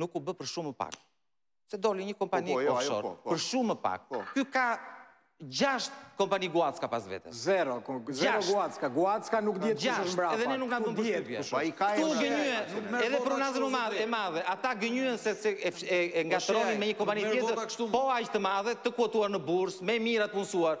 nuk u bë për shumë më pak. Se doli një kompani po, po, jo, offshore, po, po, për shumë më pak. Po. Ky ka gjashtë kompani guacka pas vetes. Zero, zero guacka. Guacka nuk dihet kush është mbrapa. Edhe ne nuk na bën përshtypje. Po ai ka këtu gënjyer, edhe për nazën e madhe, e madhe. Ata gënjyen se se e, e ngatërroni me një kompani tjetër. Po aq të madhe, të kuotuar në bursë, me mijëra të punësuar.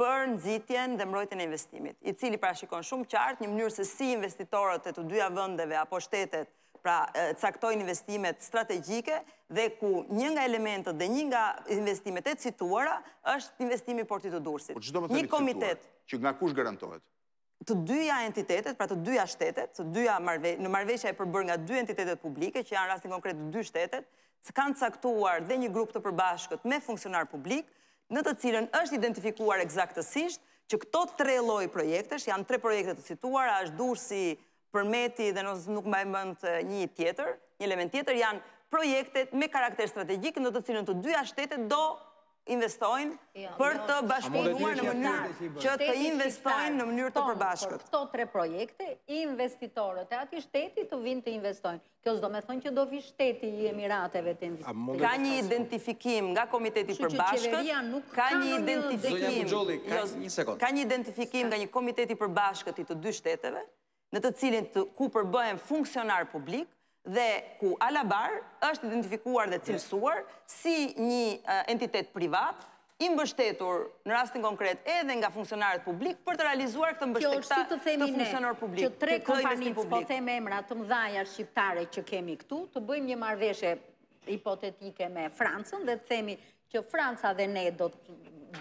për nxitjen dhe mbrojtjen e investimit, i cili parashikon shumë qartë një mënyrë se si investitorët e të dyja vendeve apo shtetet pra caktojnë investimet strategjike dhe ku një nga elementët dhe një nga investimet e cituara është investimi i portit të Durrësit. Po ç'do me thënë një komitet që nga kush garantohet? të dyja entitetet, pra të dyja shtetet, të dyja marve, në marrëveshja e përbërë nga dy entitetet publike, që janë në rastin konkret të dy shtetet, se kanë caktuar dhe një grup të përbashkët me funksionarë publikë, në të cilën është identifikuar ekzaktësisht që këto tre lloj projektesh, janë tre projekte të cituara, është Durrësi Përmeti dhe nëse nuk mbaj mend një tjetër, një element tjetër, janë projekte me karakter strategjik në të cilën të dyja shtetet do investojnë jo, për jo. të bashkëpunuar në mënyrë që të investojnë në mënyrë të përbashkët. Këto tre projekte, investitorët e atij shteti të vijnë të investojnë. Kjo s'do me thënë që do vijë shteti i Emirateve të investojë. Ka një identifikim nga Komiteti i Përbashkët, ka një identifikim, ka një identifikim nga një komitet i përbashkët i të dy shteteve, në të cilin të ku përbëhen funksionarë publikë, dhe ku Alabar është identifikuar dhe cilësuar si një entitet privat, i mbështetur në rastin konkret edhe nga funksionarët publikë për të realizuar këtë mbështetësa të funksionarë publikë. Kjo është si të themi ne, që tre kompanitë, po them emra të mëdhaja shqiptare që kemi këtu, të bëjmë një marrëveshje hipotetike me Francën dhe të themi që Franca dhe ne do të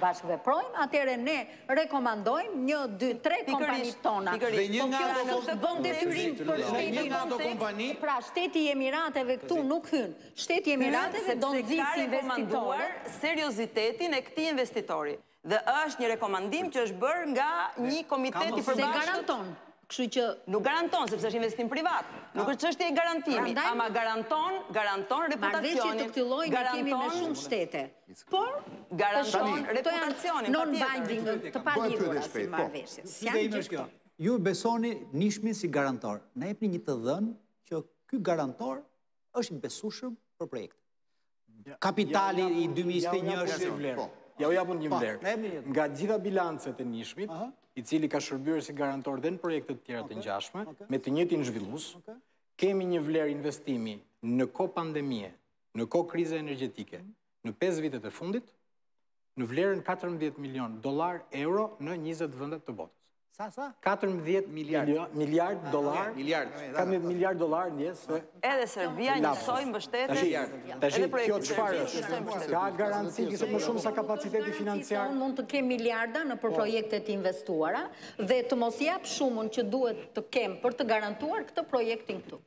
bashkëveprojmë, atëherë ne rekomandojmë një, dy, tre kompanitë tona. Dhe po një nga ato kompanitë, pra shteti i Emirateve këtu nuk hyn, Shteti i Emirateve do nxisë investitorë. Rekomanduar seriozitetin e këtij investitori dhe është një rekomandim që është bërë nga një komitet i përbashkët. S'e garanton. Kështu që nuk garanton sepse është investim privat. Nuk është çështje e garantimit, ama garanton, garanton reputacionin. Marrëveshje të këtij lloji ne kemi me shumë shtete. Por garanton reputacionin, patjetër. Non binding, të palidhura si marrëveshje. S'janë gjithë këto. Ju e besoni Nishmin si garantor. Na jepni një të dhënë që ky garantor është i besueshëm për projekte. Kapitali i 2021 është vlerë. Po. Ja, ju jap unë një po, vlerë. Nga të gjitha bilancet e Nishmit, i cili ka shërbyer si garantor dhe në projekte të tjera të ngjashme, me të njëjtin zhvillues, kemi një vlerë investimi në kohë pandemie, në kohë krize energjetike, në 5 vitet e fundit në vlerën 14 milion dolar euro në 20 vende të botës. Sa, sa? 14 miliard. Miliard dolar. Miliard. 14 miliard dolar njësoj. Edhe Serbia njësoj mbështetet. Tashi, kjo çfarë është. Ka garanci njësoj më shumë sa kapaciteti financiar. Mund të kem miliarda nëpër projekte të investuara dhe të mos jap shumën që duhet të kem për të garantuar këtë projektin këtu.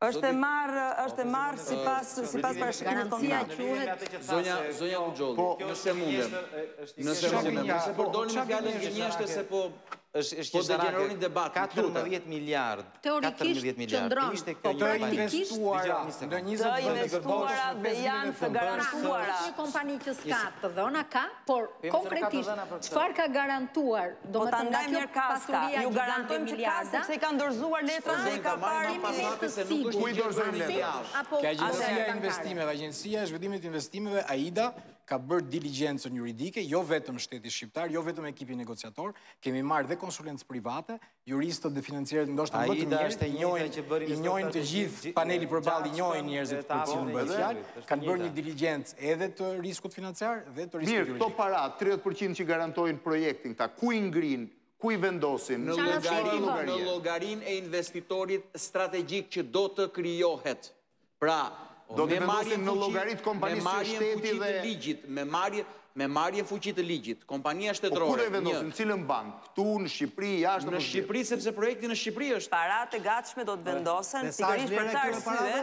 Është e marrë, është e marrë sipas sipas parashikimit kontratës. Zonja zonja Kuxholli, po, nëse mundem. Nëse mundem, nëse përdorni më fjalën gënjeshtre se po është është po degjeneron debati 14 miliard teorikisht qëndron ishte kjo një praktikisht në 20 të investuara dhe janë të garantuara një kompani që s'ka të dhëna ka por konkretisht çfarë ka garantuar Po ta ndaj mirë Kaska, ju garantojmë që ka sepse i kanë dorëzuar letrat dhe i ka parë i mjekët e sigurt. Ku i dorëzuan letrat? Te Agjencia e Investimeve, Agjencia e Zhvillimit të Investimeve, AIDA, ka bërë diligjencën juridike, jo vetëm shteti shqiptar, jo vetëm ekipi negociator, kemi marrë dhe konsulencë private, juristët dhe financierët ndoshta më të mirë, i njohin, i njohin të gjithë paneli përballë, i njohin njerëzit për të cilët bëhet fjalë, kanë bërë një diligjencë edhe të riskut financiar dhe të riskut juridik. Mirë, këto para, 30% që garantojnë projektin këta, ku i ngrinë, ku i vendosin? Në llogarinë e investitorit strategjik që do të krijohet. Pra, do të vendosen në llogari të kompanisë që shteti dhe... Me marrje me marrje fuqi të ligjit, kompania shtetërore... Po ku do i vendosin, cilën bankë, këtu, në Shqipëri, jashtë... Në Shqipëri, sepse projekti në Shqipëri është... Paratë e gatshme do të vendosen, pikërisht për këtë arsye...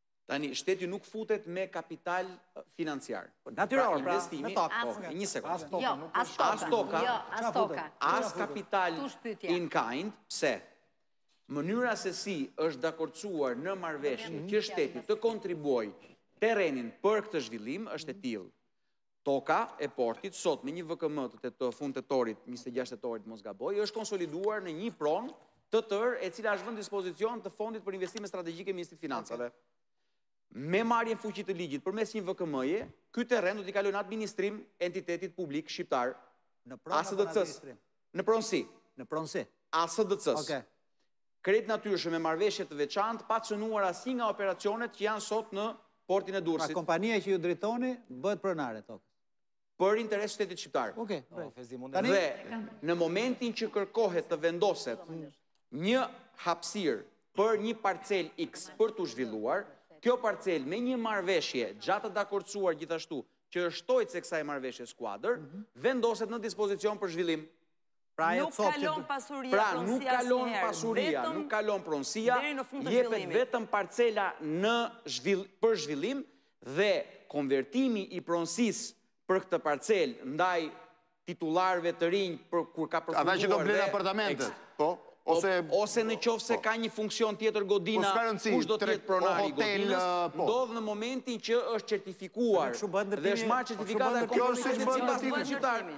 Tani, shteti nuk futet me kapital financiar. Po, natyror, pra, pra me tokë, po, as, një sekundë. As toka, jo, nuk as toka, as toka, jo, as toka. As kapital in kind, pse? Mënyra sesi është dakordësuar në marrëveshje që shteti të kontribuojë terrenin për këtë zhvillim është e tillë. Toka e portit sot me një VKM të, të fund tetorit, 26 tetorit mos gaboj, është konsoliduar në një pronë të tërë e cila është vënë në dispozicion të fondit për investime strategjike Ministrisë Financave. Okay. Me marrjen fuqi të ligjit përmes një VKM-je, ky terren do t'i kalojë në administrim entitetit publik shqiptar. Në pronë apo në administrim? Në pronësi. Në pronësi. ASDC-s. Okej. Okay. krejt natyrshëm, me marrëveshje të veçantë, pa cënuar asnjë nga operacionet që janë sot në portin e Durrësit. Pra kompania që ju drejtoni bëhet pronare e tokës. Për interes të shtetit shqiptar. Okej. Dhe në momentin që kërkohet të vendoset një hapësirë për një parcelë X për t'u zhvilluar, kjo parcelë me një marrëveshje gati të dakordësuar gjithashtu që është shtojcë e kësaj marrëveshjes kuadër, mhm. vendoset në dispozicion për zhvillim. Pra ajo copë që... Pra, nuk kalon pasuria, pronësia asnjëherë. Pra, nuk kalon pasuria, nuk kalon pronësia, jepet vetëm parcela për zhvillim, dhe konvertimi i pronësisë për këtë parcelë, ndaj titullarëve të rinj, për kur ka përfunduar dhe... Ata që do blejnë apartamentet, po? Ose në qoftë se po. ka një funksion tjetër godina, po, kush do të jetë pronari i godinës, po. ndodh në momentin që është certifikuar, dhe është marrë certifikata e komunitetit sipas të qytarë.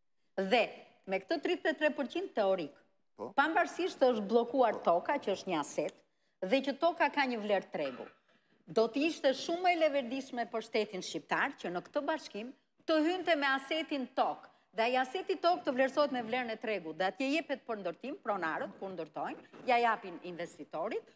Dhe me këtë 33% teorik, po. pavarësisht është bllokuar po. toka, që është një aset, dhe që toka ka një vlerë tregu, do të ishte shumë më e leverdishme për shtetin shqiptar, që në këtë bashkim të hynte me asetin tokë, dhe ai aseti tokë të vlerësohet me vlerën e tregut, dhe atje jepet për ndërtim, pronarët, kur ndërtojnë, ia japin investitorit,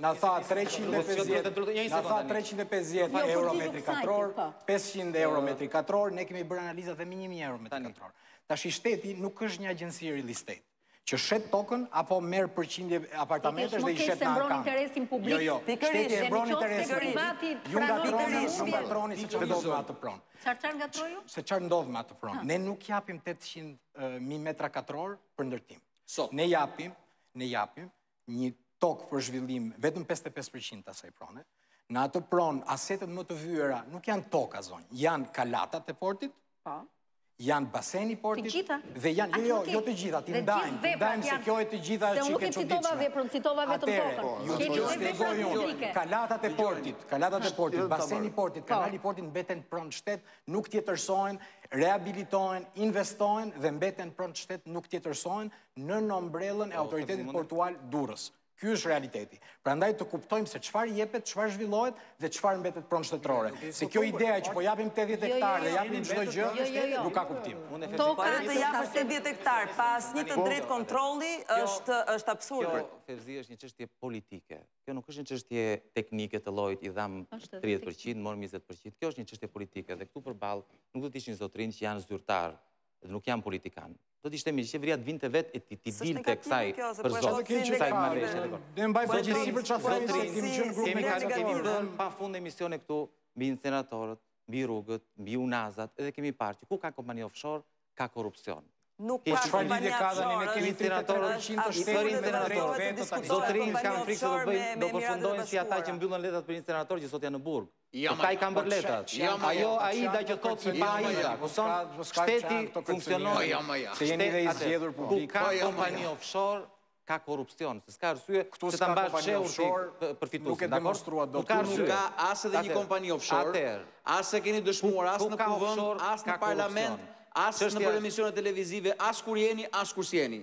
na tha 350 euro metri katror, 500 euro metri katror, ne kemi bërë analizat dhe mbi 1.000 euro metri katror. Tashi shteti nuk është një agjenci real estate që shet tokën apo merr përqindje apartamentesh dhe i shet në ankand. Ti ke shumë publik. Jo, jo. Shteti e mbron interesin publik. Ju ngatërroni, ju ngatërroni se çfarë ndodh me atë pronë. Çfarë çfarë ngatërroj unë? Se çfarë ndodh me atë pronë. Ne nuk japim 800 mijë metra katrorë për ndërtim. Sot. Ne japim, ne japim një tokë për zhvillim vetëm 55% të asaj prone. Në atë pronë, asetet më të vyera nuk janë toka, zonjë, janë kalatat e portit, po. janë baseni i portit, të gjitha? dhe janë, jo, jo, jo të gjitha, t'i ndajmë, t'i ndajmë se kjo e të gjitha është keqkuptim. Se unë nuk e citova veprën, citova vetëm tokën. Ju të gjithë dëgjoj unë, kalatat e portit, kalatat e portit, baseni i portit, po. kanali i portit mbeten pronë shtet, nuk tjetërsohen, rehabilitohen, investohen dhe mbeten pronë shtet, nuk tjetërsohen, nën ombrellën e po, autoritetit portual Durrës. Ky është realiteti. Prandaj të kuptojmë se çfarë jepet, çfarë zhvillohet dhe çfarë mbetet pronë shtetërore. Se kjo ideja që po japim 80 jo, jo, hektarë dhe jo, japim çdo gjë, nuk ka kuptim. Toka të japë 80 hektarë, pa asnjë të drejtë kontrolli, është absurd. Kjo, Fevzi, është një çështje politike. Kjo nuk është një çështje teknike të llojit, i dhamë 30%, morëm 20% Kjo është një çështje politike dhe këtu përballë nuk do të ishin zotërinjtë që janë zyrtarë dhe nuk janë politikanë. do të ishte mirë qeveria të vinte vetë e t'i dilte kësaj për zot. Çfarë kemi qenë më rreshtë? Ne mbaj po ti sipër çfarë thonë se kemi qenë grup me kanë kemi bërë pa fund emisione këtu mbi inceneratorët, mbi rrugët, mbi unazat, edhe kemi parë që ku ka kompani offshore ka korrupsion. Nuk ka çfarë lidhje ka tani ne kemi inceneratorë 107 inceneratorë vetë tani. Zotërinjtë kanë frikë të bëjnë, do përfundojnë si ata që mbyllën letrat për inceneratorë që sot janë në burg. Po kta i kan bër letrat. Ajo Aida që thot se pa Aida, kupton? Shteti funksionon se jeni dhe i zgjedhur publik. Ku ka kompani offshore ka korrupsion, se s'ka arsye që ta mbash fshehur ti përfituesin, dakor? Nuk ka arsye. Nuk ka as edhe një kompani offshore, as e keni dëshmuar as në Kuvend, as në Parlament, as nëpër emisione televizive, as kur jeni, as kur s'jeni.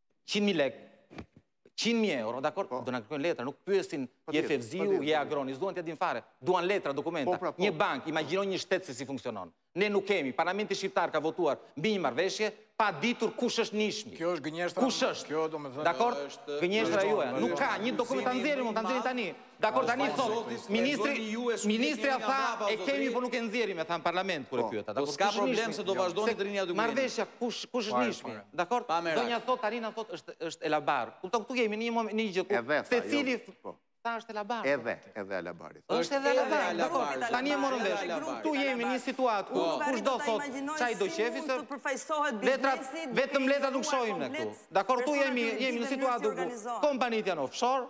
100 mijë lekë, 100 mijë euro, dakor, po. do na kërkojnë letra, nuk pyesin po je Fevziu, po je Agroni, s'duan t'ia din fare, duan letra, dokumenta. Pra, një bankë, imagjino një shtet se si funksionon. Ne nuk kemi, parlamenti shqiptar ka votuar mbi një marrëveshje pa ditur kush është nishmi. Kjo është gënjeshtra. Kush është? Kjo domethënë është gënjeshtra juaj. Nuk ka një dokument ta nxjerrim, ta nxjerrim tani. Dakor tani thotë ministri, ministrja tha e kemi por nuk e nxjerrim, e tha në parlament kur e po, pyeta. Po s'ka problem se do vazhdoni të rinja dy muaj. Marrëveshja kush kush është nishmi? Dakor? Donja thotë tani na thotë është është Alabar. Kupton këtu jemi në një gjë ku secili jo, po. tha është Alabar. Edhe, edhe Alabari. Është edhe Alabar, dakor. Tani e morëm vesh. Këtu jemi në një situatë ku kushdo thotë ç'i do qejfi se përfaqësohet biznesi. Vetëm letrat nuk shohim ne këtu. Dakor, këtu jemi jemi në situatë ku kompanitë janë offshore,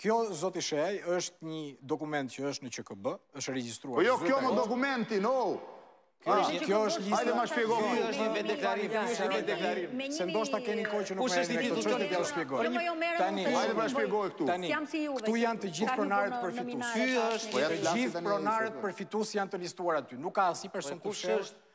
Kjo, zoti Shehaj, është një dokument që është në QKB, është regjistruar. Po jo, kjo më dokumenti, no! Kjo ah, është kjo është lista. Hajde ma shpjego. Kjo është një deklarim, kjo është një deklarim. Se ndoshta keni kohë që nuk e di këtë çështje të shpjegoj. Jo, jo, merrem. Tani, hajde ma shpjego këtu. Tani, këtu janë të gjithë pronarët përfitues. Ky është të gjithë pronarët përfitues janë të listuar aty. Nuk ka asnjë person kush është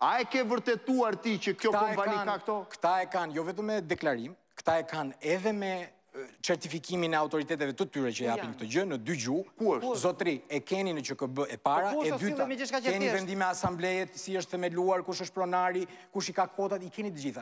A e ke vërtetuar ti që kjo kompani ka këto? Këta e kanë, jo vetëm me deklarim, këta e kanë edhe me certifikimin e autoriteteve të tyre që japin këtë gjë në dy gjuhë. Ku është? Zotri, e keni në QKB e para, po e dyta. Keni vendime asamblejet, si është themeluar, kush është pronari, kush i ka kuotat, i keni të gjitha.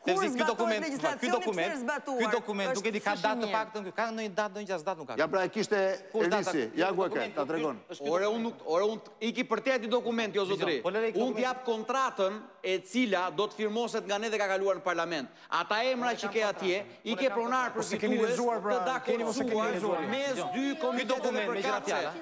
Kur zbatohet legjislacioni pse është zbatuar? Ky dokument nuk e di ka datë të paktën, ka ndonjë datë, ndonjë gjë, datë nuk ka. Ja pra e kishte Elisi, ja ku e ke, ta tregon. Ore unë nuk, ore unë iki për te ai dokument, jo zotri. Po unë të jap kontratën e cila do të firmoset nga ne dhe ka kaluar në parlament. Ata emra që ke atje, i ke pronar përfitues të dakordësuar mes dy komiteteve përkatëse.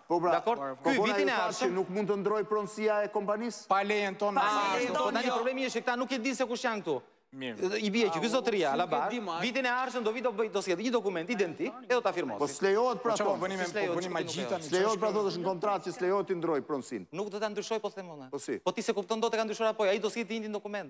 Po pra, po unë ju thashë që nuk mund të ndërrojë pronësia e kompanisë? Pa lejen tonë në ashtë. Po tani problemi është që këta nuk e dinë se kush janë këtu. I bie që ky zotëria Alabar, vitin e ardhshëm do vijë do bëjë do sjellë një dokument identik, e do ta firmosë. Po s'lejohet pra thonë, po s'lejohet pra thonë, po s'lejohet pra thonë, s'lejohet pra thonë, në kontratë që s'lejohet të ndërrojë pronësinë. Nuk do ta ndryshojë, po them unë. Po si? Po ti s'e kupton do të ka ndryshuar apo, ai do sjellë të njëjtin dokument.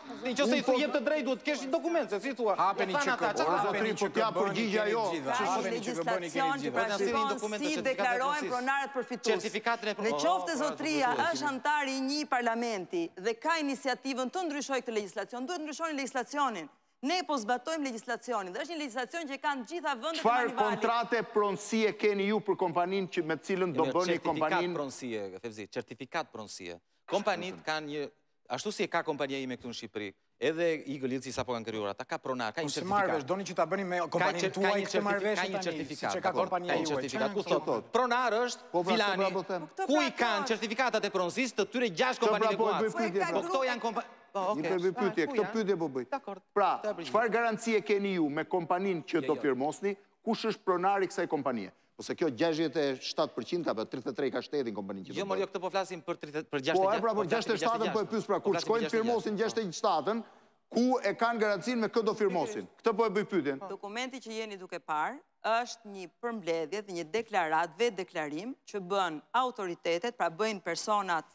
Në qëse i thë jetë të drejt, duhet të kesh një dokument, se si thua, ja thanë ata, që thanë? Zotëri, po t'ja përgjigja jo. Ka një legjislacion që parashikon si deklarohen pronarët përfitues. Në qoftë zotëria është anëtar i një parlamenti dhe ka iniciativën të ndryshojë këtë legjislacion, duhet të ndryshojë legjislacionin. Ne po zbatojmë legjislacionin dhe është një legjislacion që e kanë të gjitha vendet e Moneyval-it. Çfarë kontrate pronësie keni ju për kompaninë që me cilën do bëni kompaninë? Certifikatë pronësie, Fevzi, certifikatë pronësie. Kompanitë kanë një Ashtu si e ka kompania ime këtu në Shqipëri, edhe Eagle Hills sapo kanë krijuar ata, ka pronar, ka një certifikatë. Po këtë marrëveshje, doni që ta bëni me kompaninë tuaj këtë marrëveshje tani, siç e ka kompania juaj. Ka një certifikatë, ku thotë, pronar është, po pra, filani, po pra, po ku i kanë certifikatat e pronësisë të tyre gjashtë kompaninë e guatë. Po pra, po këto janë kompanitë. Po, unë po bëj pyetje, këtë pyetje po bëj. Pra, çfarë garancije keni ju me kompaninë që do firmosni, kush është pronari i kësaj kompanie? Ose kjo 67 për qind ka për 33 ka shteti në kompaninë që do të bëjë. Jo, more, jo, këtë po flasim për 67 për 67. Po, e pra, për 67 po e pyes, pra, kur do shkojnë firmosin 67-ën, ku e kanë garancinë me kë do firmosin. Këtë po e bëj pyetjen. Dokumenti që jeni duke parë, është një përmbledhje dhe një deklaratë, vetëdeklarim që bën autoritetet, pra bëjnë personat,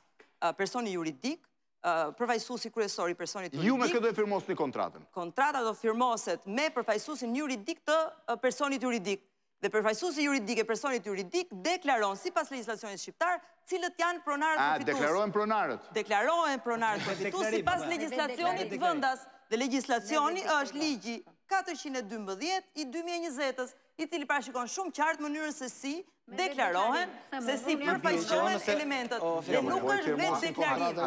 personi juridik, përfaqësuesi kryesor i personit juridik. Ju me kë do e firmosni kontratën? Kontrata do firmoset me përfaqësuesin juridik të personit juridik. dhe përfaqësuesi juridik i personit juridik deklaron sipas legjislacionit shqiptar cilët janë pronarët përfitues. A deklarohen pronarët? Deklarohen pronarët përfitues sipas legjislacionit vendas. Dhe legjislacioni është ligji 412 i 2020-s, i cili parashikon shumë qartë mënyrën se si deklarohen, se si përfaqësohen elementët. Dhe nuk është vetëdeklarim,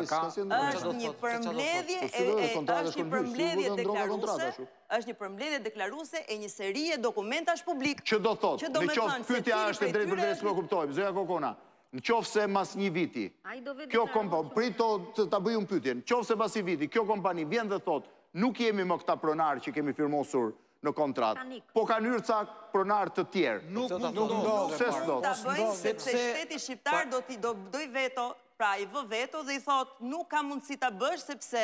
është një përmbledhje, është një përmbledhje deklaruese, Është një përmbledhje deklaruese e një serie dokumentash publikë. Që do thotë, në qoftë pyetja është e drejtpërdrejtë, s'po kuptoj, zonja Kokona, në qoftë se mas një viti, kjo kompo, prit ta bëj unë pyetjen, në qoftë se pas një viti kjo kompani vjen dhe thotë, nuk jemi më këta pronarë që kemi firmosur në kontratë, po kanë hyrë ca pronarë të tjerë. Nuk mund të ndodhë. Pse s'do? Ta bëjnë sepse shteti shqiptar do t'i bëjë veto, pra i vë veto dhe i thotë, nuk ka mundësi ta bësh sepse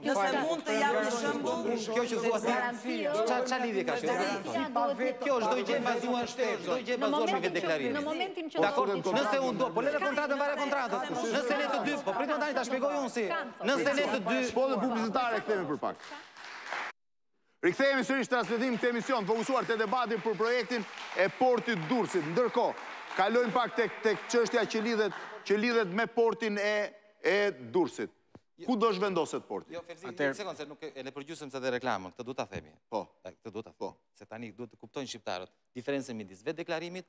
Nëse mund të jap një shembull, kjo që thua ti, ça, ça lidhje ka kjo? Kjo është çdo gjë bazuar në shtet, çdo gjë bazuar në deklarim. Në momentin që dakord, nëse unë do, po le të kontratën varet kontratën. Nëse ne të dy, po prit tani ta shpjegoj unë si. Nëse ne të dy, spote publicitare kthehemi për pak. Rikthehemi sërish në transmetim në këtë emision, fokusuar te debati për projektin e portit të Durrësit. Ndërkohë, kalojmë pak tek çështja që lidhet, që lidhet me portin e, e Durrësit. Ku do zhvendoset porti? Jo, Fevzi, Atëherë... një sekondë, se nuk e lë përgjysmë se dhe reklamën, këtë duhet ta themi. Po. Këtë duhet ta themi. Po. Se tani duhet të kuptojnë shqiptarët, diferencën midis vetëdeklarimit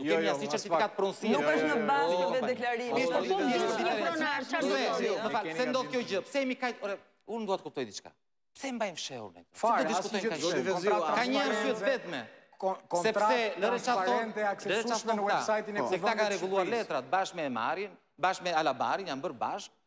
Nuk jo, kemi jo, asnjë jo, certifikatë pronësie. Nuk është në bazë të vetë deklarimit. Është po diçka e pronar, çfarë do të thotë? Në fakt, pse ndodh kjo gjë? Pse jemi kaq, ore, unë dua të kuptoj diçka. Pse mbajmë fshehur? Pse do të diskutojmë kaq shumë? Ka një arsye të vetme. Sepse në rrëçatorë, rrëçatorë në website-in e Kuvendit. Se këta kanë rregulluar letrat bashkë me Emaarin, bashkë me Alabbarin, janë bërë bashkë.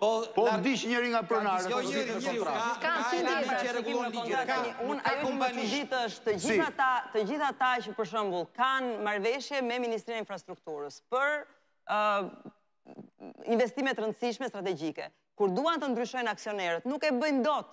Po, po vdiq njëri nga pronarët. Jo, jo, jo, jo, jo. Ka asnjë element që rregullon ligjet. Ka një, unë ajo që më çudit është të gjithë ata, të gjithë ata që për shembull kanë marrëveshje me Ministrinë e Infrastrukturës për ë investime të rëndësishme strategjike. Kur duan të ndryshojnë aksionerët, nuk e bëjnë dot.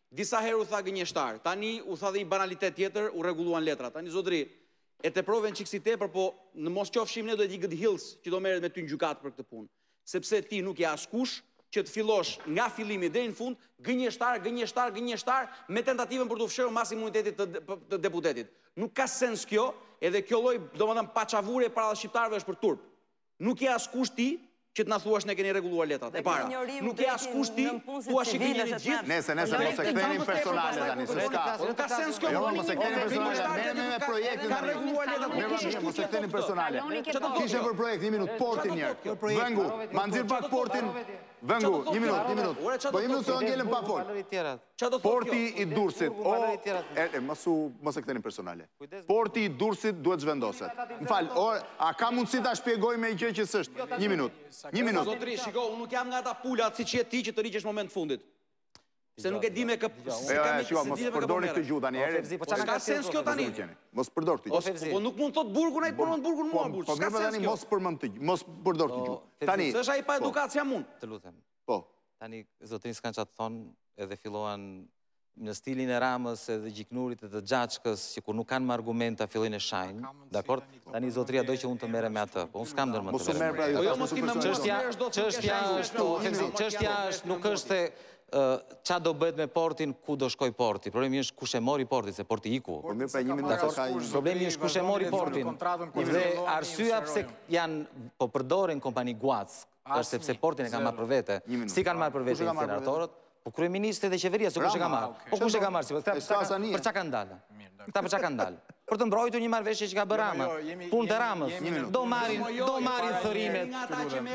Disa herë u tha gënjeshtar, tani u tha dhe një banalitet tjetër, u rregulluan letrat. Tani zotëri, e teprove një çik si tepër, po në mos qofshim ne do jetë Eagle Hills që do merret me ty në gjykatë për këtë punë. Sepse ti nuk je askush që të fillosh nga fillimi deri në fund gënjeshtar, gënjeshtar, gënjeshtar me tentativën për t'u fshehur mas imunitetit të, të deputetit. Nuk ka sens kjo, edhe kjo lloj, domethënë paçavure para shqiptarëve është për turp. Nuk je askush ti që të na thuash ne keni rregulluar letrat. E para, nuk je askush ti, thua shihni jeni të gjithë. Nese, nese, mos e ktheni personale tani, se s'ka. Nuk ka sens kjo. Jo, mos e ktheni personale. Ne me projektin. Ka rregulluar letrat. Nuk është ashtu. Mos e ktheni personale. Kishe për projekt, një minutë, portin një herë. Vëngu, ma nxirr pak portin. Vëngu, një minutë, një minutë. Po një minutë se ngelëm pa fol. Porti i Durrësit o e mos u mos e ktheni personale. Porti i Durrësit duhet të zhvendoset. M'fal, o a ka mundësi ta shpjegoj një gjë që s'është? Një minutë. Një minutë. Zotri, shiko, unë nuk jam nga ata pulat siç je ti që të ikësh momentin e fundit. Se nuk e di me kë se kam shiko, mos përdorni këtë gjuhë tani ore. Po çka ka sens kjo tani? Mos përdor këtë gjuhë. Po nuk mund të thot burgun ai përmend burgun mua burg. Po më tani mos përmend këtë. Mos përdor këtë gjuhë. Tani. S'është ai pa edukatë jam unë. Të lutem. Po. Tani, zotërinjtë s'kanë ça të thonë, edhe fillojnë në stilin e Ramës edhe Gjiknurit e të Xhaçkës, që kur nuk kanë më argumenta, fillojnë e shajnë, dakord? Tani, zotëria do që unë të merrem me atë, po unë s'kam ndërmend të merrem me atë. Po jo, mos u merr me atë, çështja është, çështja është, çështja është, nuk është se ça do bëhet me portin, ku do shkojë porti. Problemi është kush e mori portin, se porti iku. Po mirë, pra një minutë ka ka ishë. Problemi është kush e mori portin. Dhe arsyeja pse janë, po përdoren kompani guaskë, është sepse portin e ka marrë për vete. Si kanë marrë për vete inceneratorët? Po kryeministri dhe qeveria, se kush e ka marrë. Po kush e ka marrë, si për ça kanë dalë? Këta për ça kanë dalë? Për të mbrojtur një marrëveshje që ka bërë Rama. Punë të Ramës. Do marrin, do marrin thërrimet.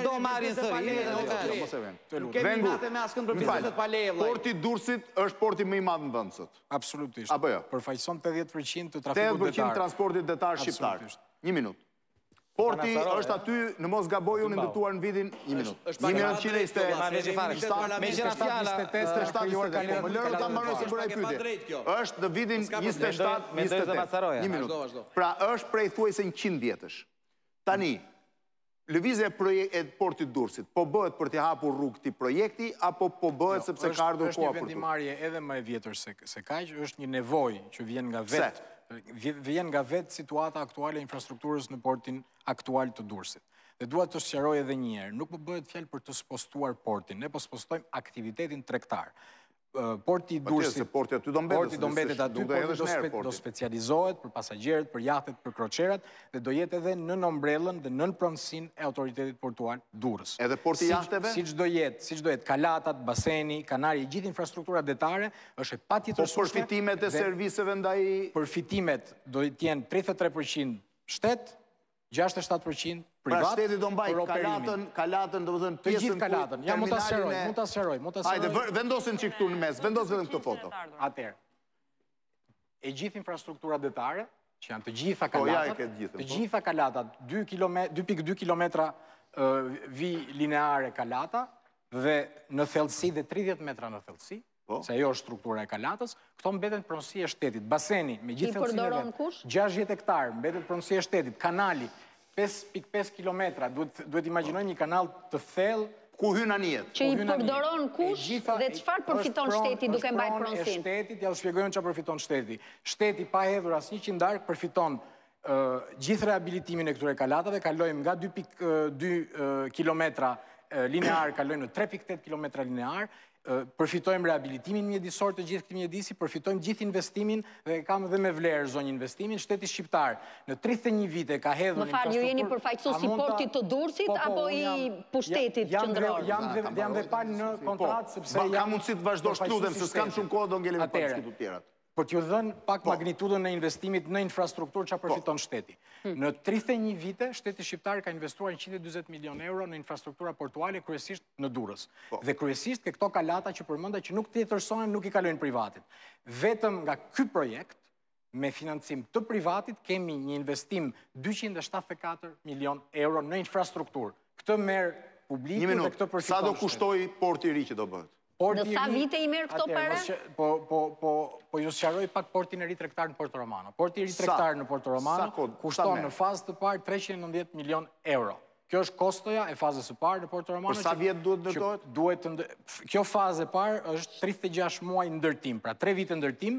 Do marrin thërrimet. Vëngu, më fal, porti i Durrësit është porti më i madh në vend sot. Absolutisht. Apo jo? Përfaqëson 80% të trafikut detar. 80% të transportit detar shqiptar. Një minutë. Porti është aty, në mos gaboj unë ndërtuar në vitin 1927, meqë ra fjala, më lër të mbaroj se bëra pyetje, është në vitin 27-28, një minutë, pra është prej thuajse një qind vjetësh. Tani, lëvizja e portit Durrësit, po bëhet për t'i hapur rrugë këtij projekti, apo po bëhet sepse ka ardhë koha për të? Është një vendimmarrje edhe më e vjetër se kaq, është një nevojë që vjen nga vetë. Vjen nga vetë situata aktuale e infrastrukturës në portin aktual të Durrësit. Dhe dua të sqaroj edhe një herë, nuk po bëhet fjalë për të spostuar portin, ne po spostojmë aktivitetin tregtar. Porti i Durrësit, porti aty do mbetet, porti do mbetet aty, porti do spe, do specializohet për pasagjerët, për jahtet, për kroçerat dhe do jetë edhe nën ombrellën dhe nën pronësinë e autoritetit portual Durrës. Edhe porti i jahteve? Siç do jetë, siç do jetë kalatat, baseni, kanali, gjithë infrastruktura detare është e patjetërsueshme. Po përfitimet e serviseve ndaj përfitimet do të jenë 33% shtet, 67% pra privat. Pra shteti do mbajë kalatën, kalatën do të thotë pjesën. Të gjithë kalatën. Ja mund ta sqaroj, mund ta sqaroj, mund ta sqaroj. Hajde, vendosim çik këtu në mes, vendosim këtë foto. Atëherë. E gjithë infrastruktura detare, që janë të gjitha po, kalatat, të po. gjitha kalatat, 2 km, 2.2 km vijë lineare kalata dhe në thellësi dhe 30 metra në thellësi, Po. Se ajo është struktura e Kalatës, këto mbeten pronësi e shtetit. Baseni, me gjithë thellësinë e vet. 60 hektar mbetet pronësi e shtetit. Kanali 5.5 kilometra, duhet të imagjinojmë një kanal të thellë ku hyjnë anijet. Që i përdoron kush dhe çfarë përfiton shteti duke mbajtur pronësinë? Është pronësi e shtetit, ja u shpjegojmë çfarë përfiton shteti. Shteti pa hedhur asnjë qindarkë përfiton gjithë rehabilitimin e këtyre kalatave, kalojmë nga 2.2 kilometra linear kalojmë në 3.8 km linear, përfitojmë rehabilitimin mjedisor të gjithë këtij mjedisi, përfitojmë gjithë investimin dhe kam edhe me vlerë zonjë investimin, shteti shqiptar në 31 vite ka hedh në infrastrukturë... Më fal, ju jeni përfaqësues i portit të Durrësit, po, po, apo i pushtetit qendror? Jam dhe jam dhe palë në kontratë, sepse jam... Ka mundësi të vazhdojsh të lutem, se s'kam shumë kohë, do ngelemi pa diskutu tjerat. Për t'ju dhënë pak po. magnitudën e investimit në infrastrukturë që po. përfiton shteti. Hmm. Në 31 vite, shteti shqiptar ka investuar 120 milion euro në infrastruktura portuale, kryesisht në Durrës. Po. Dhe kryesisht ke këto kalata që përmenda që nuk tjetërsohen, nuk i kalojnë privatit. Vetëm nga ky projekt, me financim të privatit, kemi një investim 274 milion euro në infrastrukturë. Këtë merr publiku dhe këtë përfiton shteti. Sa do kushtojë porti i ri që do bëhet? Në sa vite i merr këto para? Po, po, po, po ju sqaroj pak portin e ri tregtar në Porto Romano. Porti i ri tregtar në Porto Romano kushton në fazë të parë 390 milion euro. Kjo është kostoja e fazës së parë në Porto Romano. Për sa vjet duhet ndërtohet? Duhet të ndërtohet. Kjo fazë e parë është 36 muaj ndërtim, pra 3 vite ndërtim,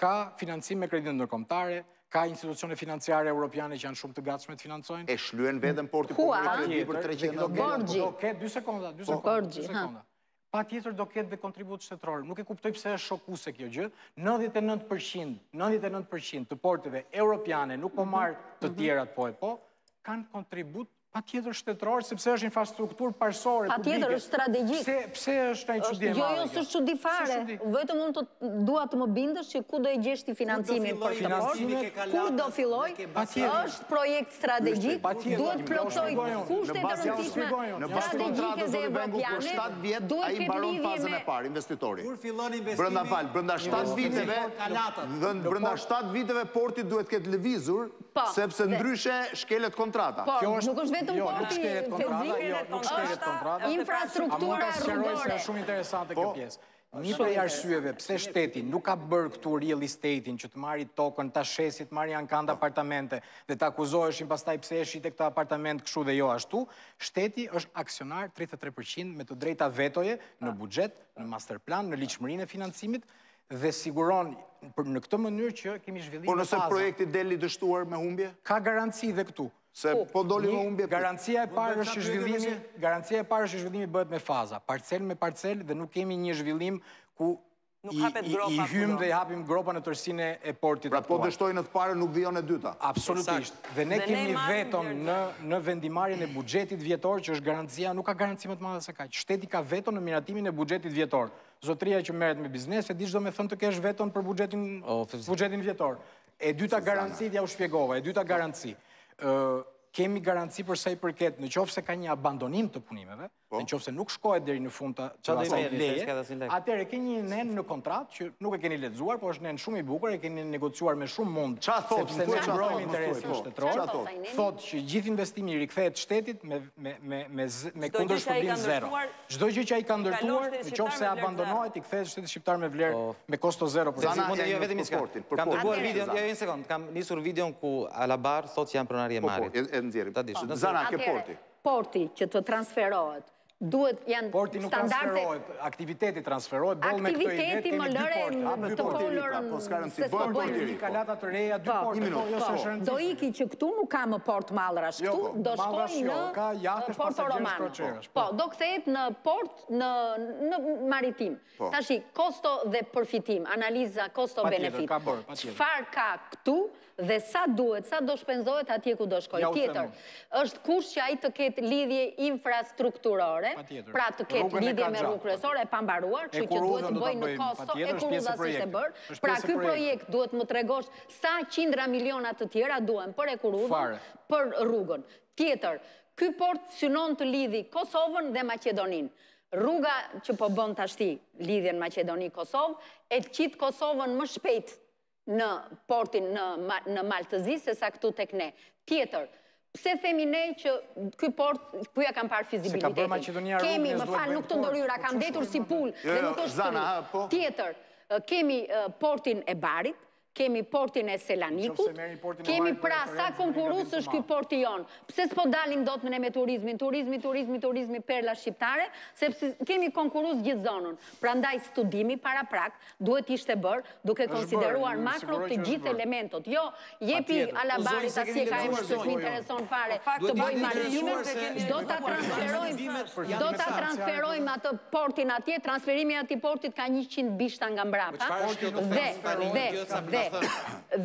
Ka financim me kreditë ndërkombëtare, ka institucione financiare europiane që janë shumë të gatshme të financojnë. E shlyen veten porti po me kredi për 390 milion. Borxhi. Ok, dy sekonda, dy sekonda. Borxhi, ha. Patjetër do ketë dhe kontribut shtetëror. Nuk e kuptoj pse është shokuese kjo gjë. 99%, 99% të porteve europiane, nuk po marr të tjerat po e po, kanë kontribut Patjetër shtetëror, sepse është infrastrukturë parësore, publike. Patjetër është strategjike. Pse është një çudi e madhe? Jo, jo, s'ka çudi fare. Vetëm unë dua të më bindësh që ku do e gjesh ti financimin për atë port, ku do fillojë, është projekt strategjik, duhet plotësojë kushtet e rëndësishme, strategjike dhe evropiane, duhet të ketë lidhje me... Kur fillon investimi, brenda 7 viteve, brenda 7 viteve porti duhet të ketë lëvizur, Po. Sepse ndryshe shkelet kontrata. Po, kjo është nuk është vetëm jo, porti, fedhimi jo, nuk shkelet kontrata. Infrastruktura rrugore. Shumë interesante kjo po. pjesë. Një prej arsyeve, pse shteti nuk ka bërë këtu real estate-in që të marrë tokën, ta shesë, të marrë në ankand po. apartamente, dhe të akuzoheshin pastaj pse e shite këtë apartament kështu dhe jo ashtu, shteti është aksionar 33% me të drejta vetoje në buxhet, në masterplan, në ligjshmërinë e financimit, dhe siguron në këtë mënyrë që kemi zhvillim po me faza. Po nëse projekti del i dështuar me humbje? Ka garanci dhe këtu. Se po, po doli me humbje? Garancia e po parë është zhvillimi, garancia e parë është zhvillimi bëhet me faza, parcelë me parcelë dhe nuk kemi një zhvillim ku Nuk hapet gropa. I hyjmë dhe i hapim gropa në tërësinë e portit. Pra po dështoi në të parë nuk vijon e dyta. Absolutisht. Dhe ne kemi veton në vendimmarrjen e buxhetit vjetor që është garancia, nuk ka garanci më të madhe se që shteti ka veton në miratimin e buxhetit vjetor. Zotëria që merret me biznes, e di ç'do me thënë të kesh veton për buxhetin buxhetin vjetor. E dyta garanci jua shpjegova, e dyta garanci. Ë kemi garanci për sa i përket në qoftë se ka një abandonim të punimeve, po. në qoftë se nuk shkohet deri në fund të asaj leje. Atëherë ke një nen në kontratë që nuk e keni lexuar, por është nen shumë i bukur, e kemi negociuar me shumë mund. Sepse ne mbrojmë interesin shtetëror? Thotë që gjithë investimi i rikthehet shtetit me me me me me kundërshpërblim zero. Çdo gjë që ai ka ndërtuar, në qoftë se abandonohet, i kthehet shtetit shqiptar me vlerë po. me kosto zero për Zana, mund të jo vetëm i sportin. Kam dërguar videon, jo një sekond, kam nisur videon ku Alabar thotë se jam pronari e po, po, Marit. Po, e nxjerrim. Ta dish. Zana ke porti. Porti që të transferohet duhet të jenë standarde Aktiviteti transferohet boll me këtë ide, kemi dy porte. Aktiviteti, më lërë të flas, pra, po, s'ka rëndësi, bëhet port i ri. Kalata të reja, dy porte, një minutë, po, po, do iki që këtu nuk ka më port mallrash, jo, këtu po, do shkojë jo, në Porto Romano, po. po, do kthehet në port, në maritim. Po. Tashi, kosto dhe përfitim, analiza kosto-benefit. Patjetër, ka bërë, patjetër. Çfarë ka këtu, dhe sa duhet, sa do shpenzohet atje ku do shkoj. Tjetër, është kusht që ai të ketë lidhje infrastrukturore, pra të ketë lidhje me rrugë kryesore e pambaruar, kështu që duhet të bëjnë kosto, hekurudha s'është bërë, pra ky projekt duhet më tregosh sa qindra miliona të tjera duhen për hekurudhën, për rrugën. Tjetër, ky port synon të lidhi Kosovën dhe Maqedoninë. Rruga që po bën tashti lidhjen Maqedoni-Kosovë, e qit Kosovën më shpejt, në portin në në Mal të Zi sesa këtu tek ne. Tjetër, pse themi ne që ky port ku ia kanë parë fizibilitetin? Kemi, më fal, nuk të ndërhyra, po kam mbetur si pulë, dhe jo, nuk është këtu. Po. Tjetër, kemi portin e Barit, kemi portin e Selanikut, kemi pra sa konkurrues është ky porti ynë. Pse s'po dalim dot ne me turizmin? Turizmi, turizmi, turizmi perla shqiptare, sepse kemi konkurrues gjithë zonën. Prandaj studimi paraprak, duhet të ishte bërë, duke konsideruar makro të gjithë elementët. Jo, jepi Alabarit se e ka emër, s'më intereson fare të bëjë marinë, do ta transferojmë, do ta transferojmë atë portin atje, transferimi i atij portit ka 100 bishta nga mbrapa, dhe, dhe, dhe,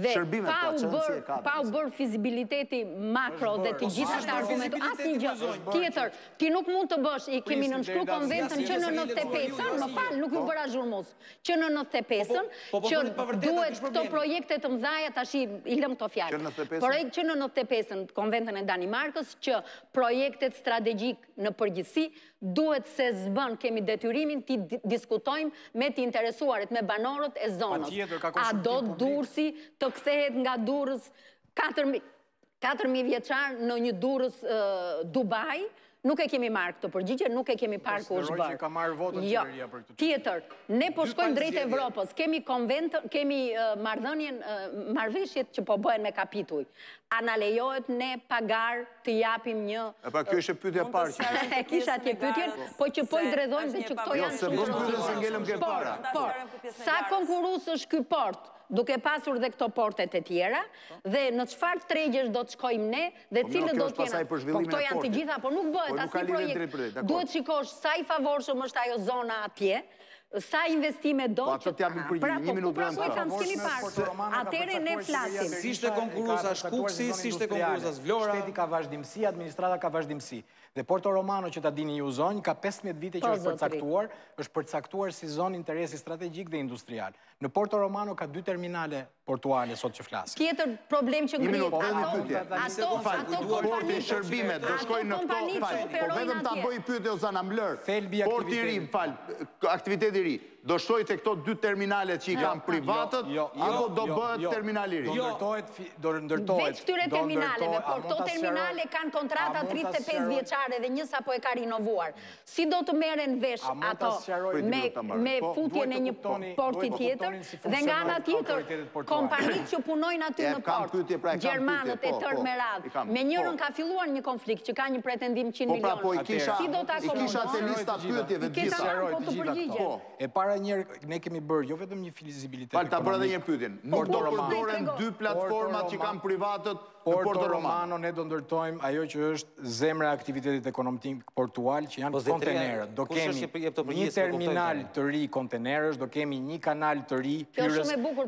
dhe, pa u bërë, pa u bërë fizibiliteti makro dhe të gjitha të argumentu, asnjë gjë, tjetër, Ti nuk mund të bësh, i kemi nënshkru konventën që në 95-ën, më fal, nuk ju po. bëra zhurmë, që në 95-ën, po, po, që duhet këto projekte të mdhaja, tashi i lëmë këto fjalë. Projekt që në 95-ën, konventën e Danimarkës, që projektet strategjike në përgjithësi, duhet se s'bën, kemi detyrimin t'i diskutojmë me të interesuarit, me banorët e zonës. A do të Durrësi të kthehet nga Durrës 4.000... 4.000 vjeçar në një Durrës Dubai, nuk e kemi marrë këtë përgjigje, nuk e kemi parë ku është bërë. ka marrë votën jo, qeveria për këtë Tjetër, ne po shkojmë drejt Evropës, kemi konventë, kemi marrëdhënien, marrëveshjet që po bëhen me kapituj. A na lejohet ne pa garë të japim një... E pa, kjo ishte pyetje e parë që... E kisha atje pyetjen, po që po i dredhojmë dhe që këto janë shumë... Jo, se një pyetje se ngelëm ke paraja. Por, sa konkurrues është ky port? duke pasur dhe këto portet e tjera dhe në çfarë tregjesh do të shkojmë ne dhe po, cilët do të jenë. Po këto janë të gjitha, po nuk bëhet po, asnjë projekt. Duhet të shikosh sa i favorshëm është ajo zona atje, sa investime do po, që të japim për pra, një minutë vetëm. Po pra, ku e keni parë. Atëherë ne flasim. Si ishte konkurrues Kukësi, si ishte konkurruese Vlora. Shteti ka vazhdimësi, administrata ka vazhdimësi. Dhe Porto Romano që ta dini ju zonjë ka 15 vite që është përcaktuar, është përcaktuar si zonë interesi strategjik dhe industrial. Në Porto Romano ka dy terminale portuale sot që flasin. Tjetër problem që ngri, ato, ato, ato kompanitë, shërbimet, do shkojnë në këto, falë, po vetëm ta bëj pyetjen, o zonja Amlër, porti i ri, falë, aktiviteti i ri, do shkojë te këto dy terminalet që i kanë privatët, jo, jo, apo do jo, bëhet terminal i ri? Do ndërtohet, do ndërtohet, veç këtyre terminaleve, por këto terminale kanë kontrata 35-vjeçare dhe një sapo e ka rinovuar. Si do të merren vesh ato me futjen e një porti tjetër dhe nga ana tjetër kompanitë që punojnë aty në port, gjermanët e tërë me radhë, me njërën ka filluar një konflikt që ka një pretendim 100 milionë, si do të akomodohen? E para njëherë ne kemi bërë jo vetëm një fizibilitet ekonomik, por do të përdoren dy platformat që kanë privatët Porto Romano ne do ndërtojmë ajo që është zemra e aktivitetit ekonomik portual që janë po, kontenerët. Do kemi një terminal të ri kontenerësh, do kemi një kanal të ri, po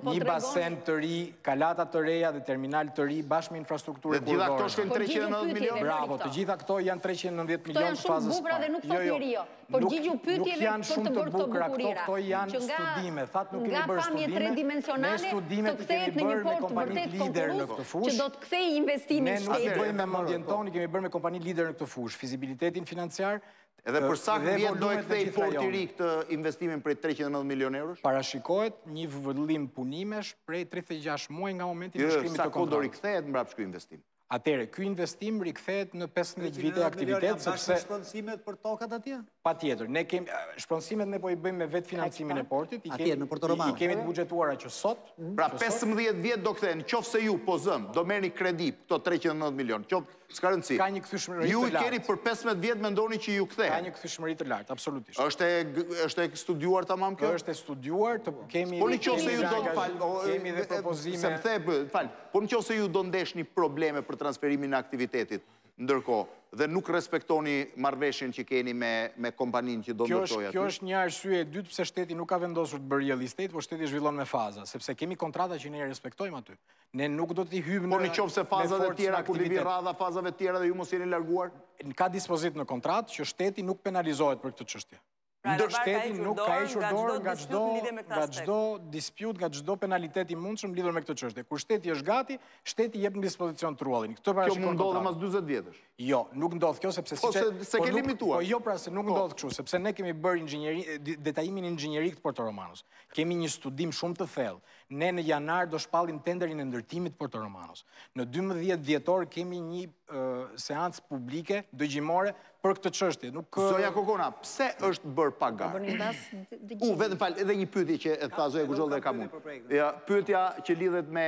një basen të ri, kalata të reja dhe terminal të ri, bashkë me infrastrukturë hekurudhore. Dhe të gjitha këto shkojnë 390 milion? Bravo, të gjitha këto janë 390 milion të fazës së parë. Këto janë shumë të bukura dhe nuk thotë jo, jo. përgjigju pyetjeve për të bërë këto bukurira. Këto janë studime, thatë nuk kemi bërë studime, ne studimet i kemi bërë me kompani lider në këtë fushë, ne nuk i bëjmë me mendjen tonë, i kemi bërë me kompani lider në këtë fushë, fizibilitetin financiar, Edhe për sa vjet do e kthejë porti i ri këtë investimin prej 390 milion eurosh? Parashikohet një vëllim punimesh prej 36 muaj nga momenti i nënshkrimit të kontra. Sa kohë do rikthehet mbrapsht ky investim? Atëherë, ky investim rikthehet në 15 vite aktivitet, sepse... 300 milionë janë bashkë shpronësimet për tokat atje? Patjetër, ne kemi, shpronësimet ne po i bëjmë me vetëfinancimin e portit, i kemi të buxhetuara që sot. Pra, 15 vjet do kthehen, në qoftë se ju, po e zëmë, do merrni kredi për këto 390 milionë, qoftë, s'ka rëndësi. Ka një kthyeshmëri të lartë. Ju i keni për 15 vjet mendoni që ju kthehen. Ka një kthyeshmëri të lartë, absolutisht. Është e studiuar tamam kjo? Është e studiuar, kemi... Po në qoftë se ju do të fal, se më the, më fal, Por në qoftë se ju do ndeshni probleme për transferimin e aktivitetit ndërkohë dhe nuk respektoni marrëveshjen që keni me me kompaninë që do ndërtojë aty. Kjo është një arsye e dytë pse shteti nuk ka vendosur të bëjë real estate, por shteti zhvillon me faza, sepse kemi kontrata që ne i respektojmë aty. Ne nuk do t'i hyjmë në Por në qoftë se fazat e tjera kur t'i vijë radha fazave të tjera dhe ju mos jeni larguar, ka dispozitë në kontratë që shteti nuk penalizohet për këtë çështje. Pra, Ndër shteti ka hequr dorë nga çdo nga çdo dispute, nga çdo penalitet i mundshëm lidhur me këtë çështje. Kur shteti është gati, shteti jep në dispozicion truallin. Këtë parashikon. Kjo mund të ndodhë dhe mbas 20 vjetësh. Jo, nuk ndodh kjo sepse po, siç e s'e paske limituar. Po jo pra se nuk po. ndodh kështu, sepse ne kemi bërë inxhinieri detajimin inxhinierik të Porto Romanos. Kemi një studim shumë të thellë. Ne në janar do shpallim tenderin e ndërtimit të Porto Romanos. Në 12 dhjetor kemi një seancë publike dëgjimore për këtë çështje. Nuk Zoja Kokona, pse është bërë pa garë? Vetëm më fal edhe një pyetje që e tha Zoja Guzholla e kam unë. Ja, pyetja që lidhet me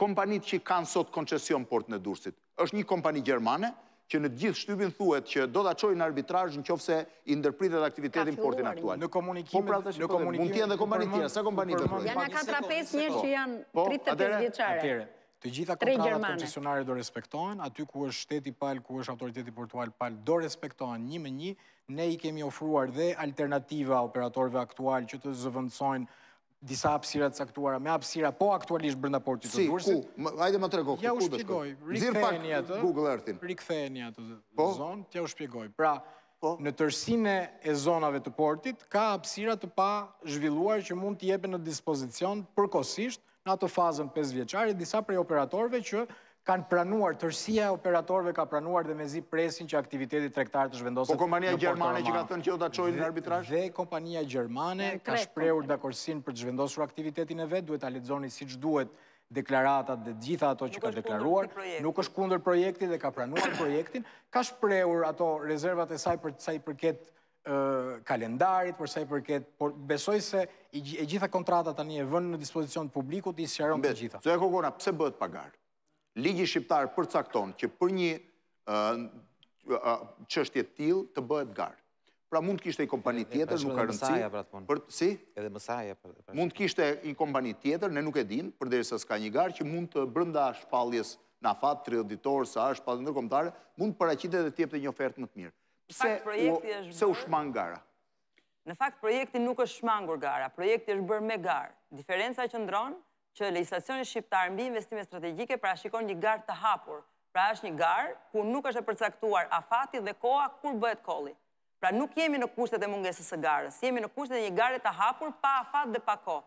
kompanitë që kanë sot koncesion portin e Durrësit. Është një kompani gjermane që në të gjithë shtypin thuhet që do ta çojë në arbitrazh në qoftë se i ndërpritet aktiviteti në portin aktual. Në komunikimin, po, pra, në po, komunikimin. Mund të jenë dhe kompani të tjera, sa kompani të thonë. Janë 4-5 njerëz që janë 35 po, vjeçare. Të gjitha kontratat koncesionare do respektohen, aty ku është shteti palë, ku është autoriteti portual palë, do respektohen një më një. Ne i kemi ofruar dhe alternativa operatorëve aktualë që të zëvendësojnë disa hapësira të caktuara, me hapësira po aktualisht brenda portit të Durrësit. Si, ku? Ajde më trego, ku do shkojë? Nxirr pak Google Earth-in. Rikthejeni atë po? zonë, t'jua shpjegoj. Pra, po? në tërësinë e zonave të portit, ka hapësira të pazhvilluara që mund të jepen në dispozicion përkohësisht, në atë fazën 5 vjeçare, disa prej operatorëve që kanë pranuar, tërësia e operatorëve ka pranuar dhe mezi presin që aktiviteti tregtar të zhvendoset po në Porto Romano. Po kompania gjermane që ka thënë që do ta çojë në arbitrazh? Dhe kompania gjermane ka shprehur dakordësinë për të zhvendosur aktivitetin e vet, duhet t'i lexoni siç duhet deklaratat dhe të gjitha ato që ka deklaruar, nuk është kundër projektit, e ka pranuar projektin, ka shprehur ato rezervat e saj për sa i përket kalendarit, për sa i përket, por besoj se e gjitha kontrata tani e vënë në dispozicion të publikut, i sqaron të gjitha. Zoja Kokona, pse bëhet pa garë? Ligji shqiptar përcakton që për një çështje të tillë të bëhet garë. Pra mund të kishte një kompani tjetër, nuk ka rëndësi. Pra, për si? Edhe mësaja për pra, Mund të kishte një kompani tjetër, ne nuk e dimë, përderisa s'ka një garë që mund të brenda shpalljes në afat 30-ditor sa është shpallja ndërkombëtare, mund të paraqitej dhe të jepte një ofertë më të mirë. Pse u shmang gara? Në fakt, projekti nuk është shmangur gara, projekti është bërë me garë. Diferenca qëndron, që legjislacioni shqiptar mbi investime strategjike parashikon një garë të hapur, pra është një garë ku nuk është e përcaktuar afati dhe koha kur bëhet call-i. Pra nuk jemi në kushtet e mungesës së garës, jemi në kushtet e një gare të hapur pa afat dhe pa kohë.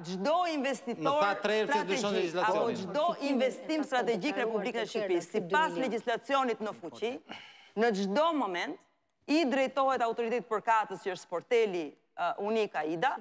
Çdo investitor strategjik apo çdo investim strategjik në Republikën e Shqipërisë, sipas legjislacionit në fuqi, në çdo moment i drejtohet autoritetit përkatës që është sporteli unik AIDA,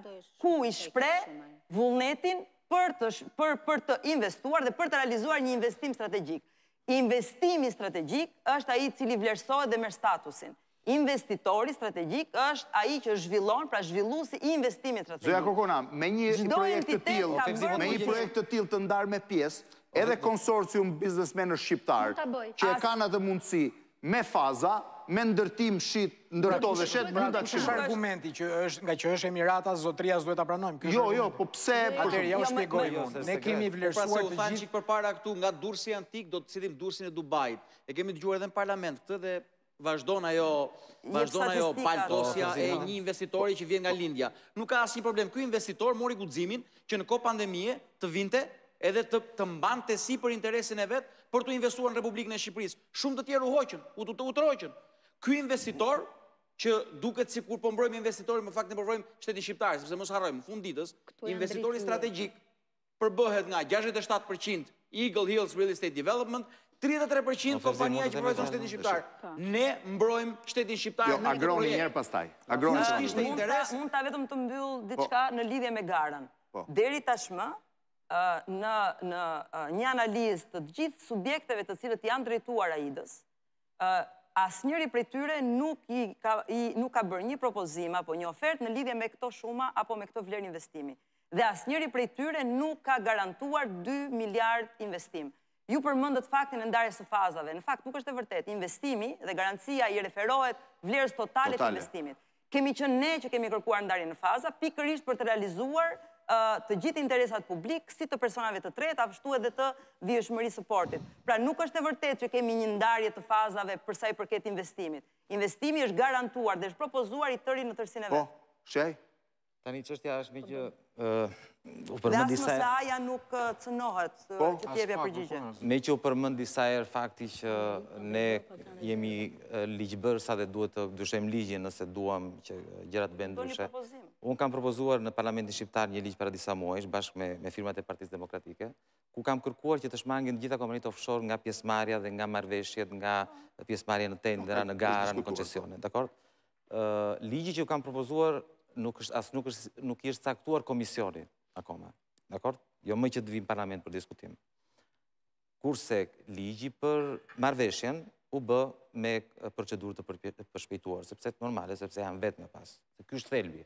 ku i shpreh vullnetin për të për për të investuar dhe për të realizuar një investim strategjik. Investimi strategjik është ai i cili vlerësohet dhe merr statusin. Investitori strategjik është ai që zhvillon, pra zhvilluesi i investimit strategjik. Zonja Kokona, me një projekt të tillë, me një projekt të tillë të ndarë me pjesë, edhe konsorcium biznesmenë shqiptarë, që e kanë atë mundësi, me faza, me ndërtim shit, ndërto dhe shet, mund ta çojnë. Kush është argumenti që është, nga që është Emirata, zotëria s'duhet ta pranojmë? Jo, jo, po pse? Atëherë, jua shpjegoj unë. Ne kemi vlerësuar të gjithë. Pra se u tha një çik përpara këtu, nga Durrësi antik, do të sillim Durrësin e Dubait. E kemi dëgjuar edhe në parlament këtë dhe Vazhdon ajo, vazhdon ajo baltosja e një investitori që vjen nga Lindja. Nuk ka asnjë problem. Ky investitor mori guximin që në kohë pandemie të vinte edhe të mbante sipër interesin e vet për të investuar në Republikën e Shqipërisë. Shumë të tjerë u hoqën, u tërhoqën. Ky investitor që duket sikur po mbrojmë investitorin, në fakt ne po mbrojmë shtetin shqiptar, sepse mos harrojmë, në fund të ditës, investitori strategjik përbëhet nga gjashtëdhjetë e shtatë për qind Eagle Hills Real Estate Development, tridhjetë e tre për qind kompania që përfaqëson shtetin shqiptar. Ne mbrojmë shtetin shqiptar në këtë projekt. Unë dua vetëm të mbyll diçka në lidhje me garën. Deri tashmë në në një analizë të të gjithë subjekteve të cilët i janë drejtuar AIDA-s, asnjëri prej tyre nuk i ka i nuk ka bërë një propozim apo një ofertë në lidhje me këto shuma apo me këtë vlerë investimi. dhe asnjëri prej tyre nuk ka garantuar dy miliardë investim. Ju përmendët faktin e ndarjes së fazave. Në fakt nuk është e vërtetë. Investimi dhe garancia i referohet vlerës totale të investimit. Kemi qenë ne që kemi kërkuar ndarjen në faza pikërisht për të realizuar të gjithë interesat publik si të personave të tretë, ashtu edhe të vijueshmërisë së portit. Pra nuk është e vërtetë që kemi një ndarje të fazave për sa i përket investimit. Investimi është garantuar dhe është propozuar i tëri në tërësinë e vet. Po, shej. Tani çështja është mi që... Dhe asë mëse aja nuk cenohet që po, të jap përgjigje. Meqë u përmend disa herë fakti që ne jemi ligjbërësa dhe duhet të ndryshojmë ligjin nëse duam që gjërat të bëhen ndryshe. Unë kam propozuar në Parlamentin Shqiptar një ligj para disa muajsh bashkë me firmat e Partisë Demokratike, ku kam kërkuar që të shmangen të gjitha kompanitë offshore nga pjesëmarrja dhe nga marrëveshjet, nga pjesëmarrja në tendera, në gara, në koncesione. Ligji që unë kam propozuar nuk është as nuk është nuk i është caktuar komisioni akoma. Dakord? Jo më që të vijë në parlament për diskutim. Kurse ligji për marrëveshjen u bë me procedurë të përshpejtuar, sepse normale, sepse janë vetë nga pas. Ky është thelbi.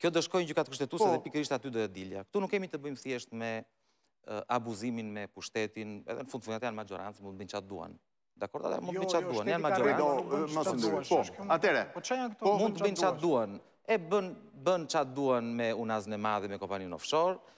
Kjo do shkojë në gjykatë kushtetuese po. dhe pikërisht aty do dilja. Këtu nuk kemi të bëjmë thjesht me abuzimin me pushtetin, edhe në fund të fundit janë mazhorancë, mund të bëjnë çfarë duan. Dakord, ata mund të jo, bëjnë çfarë jo, duan, janë mazhorancë. Mos ndryshon. Po, atëherë. Po çfarë janë këto? Po, mund të bëjnë çfarë duan. E bënë, bënë çfarë duan me Unazën e Madhe me kompaninë offshore,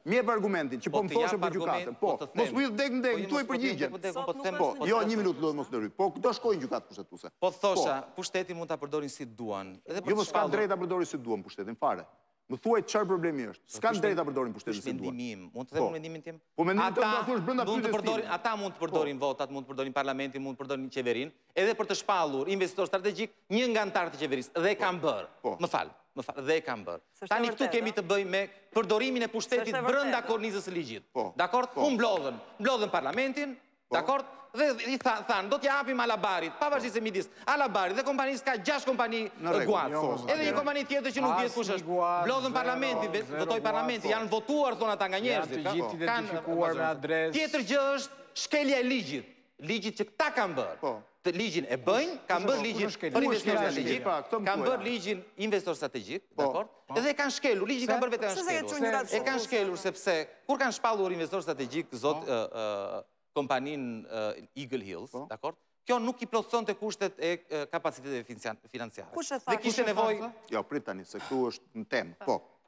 Më jep argumentin, që po më thoshe për gjykatën. Po, mos m'u hidh degë më degë, më thuaj përgjigjen. Po, jo, një minutë, lutem mos ndërhyj. Po, do shkojë në gjykatë kushtetuese. Po thosha, pushtetin mund ta përdorin si duan. Jo, po s'kanë të drejtë ta përdorin si duan pushtetin, fare. Më thuaj çfarë problemi është. S'kanë të drejtë ta përdorin pushtetin si duan. Ky është mendimi im. Mund të them mendimin tim? Po mendimin tënd do ta thuash brenda pyetjes time. Ata mund të përdorin votat, mund të përdorin parlamentin, mund të përdorin qeverinë. edhe për të shpallur investitor strategjik, një nga anëtarët e qeverisë dhe e kanë po, bërë. Po. Më fal, më fal, dhe e kanë bërë. Tani këtu kemi të bëjmë me përdorimin e pushtetit brenda kornizës së ligjit. Po. Dakor? Po. U mblodhën? Mblodhën parlamentin, dakor? Dhe i tha, thanë, do t'ia japim Alabarit, pavarësisht se midis Alabarit dhe kompanisë ka 6 kompani guat. Jo, edhe një kompani tjetër që nuk dihet kush është. Mblodhën parlamentin, votoi parlamenti, janë votuar thonë ata nga njerëzit. Janë të gjithë identifikuar me adresë. Tjetër gjë është shkelja e ligjit. ligjit që këta kanë bërë. Po. Të ligjin e bëjnë, kanë bërë ligjin për investor strategjik, kanë bërë ligjin investor strategjik, po. dakor? Edhe e kanë shkelur, ligjin kanë bërë vetë e kanë shkelur. E kanë shkelur sepse kur kanë shpallur investor strategjik zot po. kompaninë Eagle Hills, po. dakor? Kjo nuk i plotësonte kushtet e kapaciteteve financiare. Kush e tha? Dhe kishte nevojë. Jo, prit tani se këtu është në temë. Po.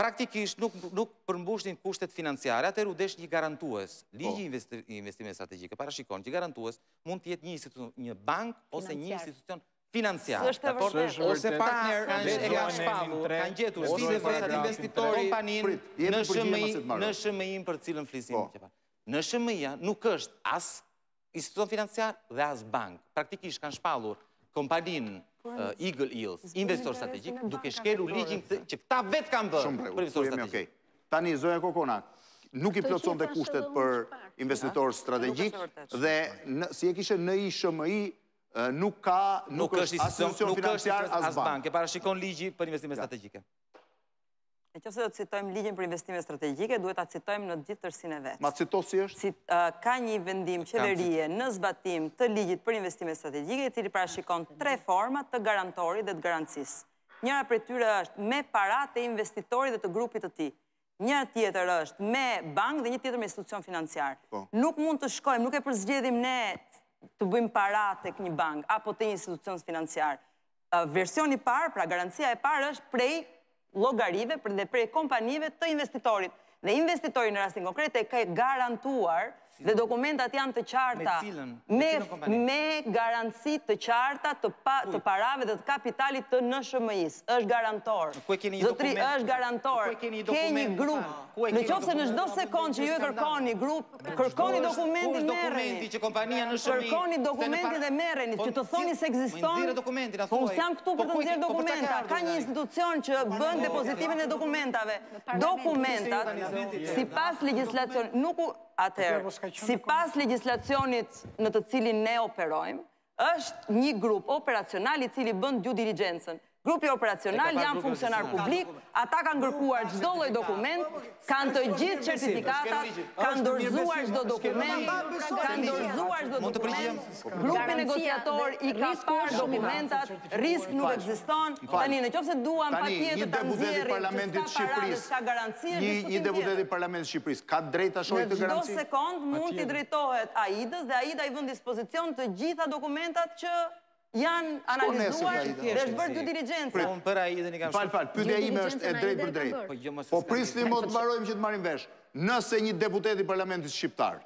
praktikisht nuk nuk përmbushnin kushtet financiare, atëherë u desh një garantues. Po. Ligji i investimeve strategjike parashikon që garantues mund të jetë një institucion, një bankë ose një institucion financiar. S'është e vërtetë. Ose partner kanë e kanë shpallur, kanë gjetur si në fazat investitori kompaninë NSHMI, NSHMI për të cilën flisim. Po. NSHMI-ja nuk është as institucion financiar dhe as bankë. Praktikisht kanë shpallur kompaninë Eagle Hills, investor strategjik, duke shkelu ligjin që këta vetë kanë bërë për investor strategjik. Tani, zonja Kokona, nuk i plotësonte kushtet për investitor strategjik dhe si e kishe NSHMI nuk ka nuk është as institucion financiar as bankë. Nuk është as bankë, e parashikon ligji për investime strategjike. Në qoftë se do të citojmë ligjin për investime strategjike, duhet ta citojmë në gjithë tërësinë e vet. Ma cito si është? Ka një vendim qeverie në zbatim të ligjit për investime strategjike, i cili parashikon tre forma të garantorit dhe të garancisë. Njëra prej tyre është me para të investitorit dhe të grupit të tij. Një tjetër është me bankë dhe një tjetër me institucion financiar. Po. Nuk mund të shkojmë, nuk e përzgjedhim ne të bëjmë para tek një bankë, apo te një institucion financiar. Versioni i parë, pra garancia e parë është prej llogarive për dhe prej kompanive të investitorit. Dhe investitori në rastin konkret e ka garantuar dhe dokumentat janë të qarta me garanci të qarta të parave dhe të kapitalit të NSHMI-së. është garantor. Zotëri, është garantor. Ke një grup. Në qoftë se në çdo sekondë që ju e kërkoni grup, Kërkoni dokumentin, merreni. Kërkoni dokumentin dhe merreni, që të thoni se ekziston. Unë s'jam këtu për të nxjerrë dokumenta. Ka një institucion që bën depozitimin e dokumentave. Dokumentat, sipas legjislacionit, nuk u atëherë. Sipas legjislacionit në të cilin ne operojmë, Është një grup operacional i cili bën due diligence-n. Grupi operacional janë funksionarë publik, ata kanë ngarkuar çdo lloj dokument, kanë të gjitha certifikatat, kanë dorëzuar çdo dokument, kanë dorëzuar çdo dokument, grupi negociator i ka parë dokumentat, risk nuk ekziston, Tani, në qoftë se duam patjetër ta nxjerrim që s'ka para dhe s'ka garanci, është diskutim tjetër. Një deputet i Parlamentit të Shqipërisë, ka të drejtë ta shohë këtë garanci? Në çdo sekondë mund t'i drejtohet AIDA-s dhe AIDA i vë në dispozicion të gjitha dokumentat që janë analizuar dhe është bërë due diligence. Po, unë për AIDA-n i kam shkruar. Fal, fal, pyetja ime është e drejtpërdrejtë. Po, jo, po prisni mo ta mbarojmë që të marrim vesh. Nëse një deputet i Parlamentit Shqiptar,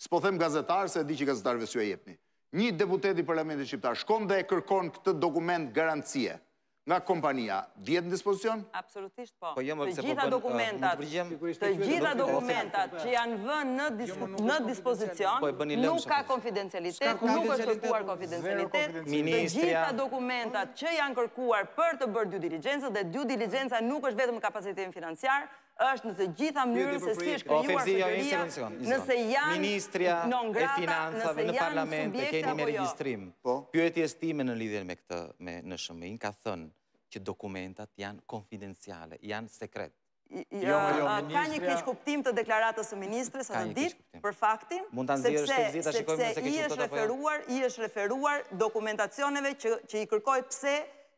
s'po them gazetar, se e di që gazetarëve s'ua jepni, Një deputet i Parlamentit shqiptar shkon dhe e kërkon këtë dokument garancie nga kompania, vihet në dispozicion? Absolutisht po. Po jo më pse po bën. Të gjitha dokumentat, të gjitha dokumentat që janë vënë në jo, në dispozicion po nuk ka konfidencialitet, nuk është kërkuar konfidencialitet. Të gjitha dokumentat që janë kërkuar për të bërë due diligence dhe due diligence nuk është vetëm kapaciteti financiar, është në të gjithë mënyrën se si është krijuar shoqëria, nëse janë ministrja e financave në parlament e keni me regjistrim. Po. Pyetjes time në lidhje me këtë me në SHM-in ka thënë që dokumentat janë konfidenciale, janë sekret. Jo, jo, ka një keqkuptim të deklaratës së ministres atë ditë për faktin sepse sepse i është referuar, i është referuar dokumentacioneve që që i kërkoi pse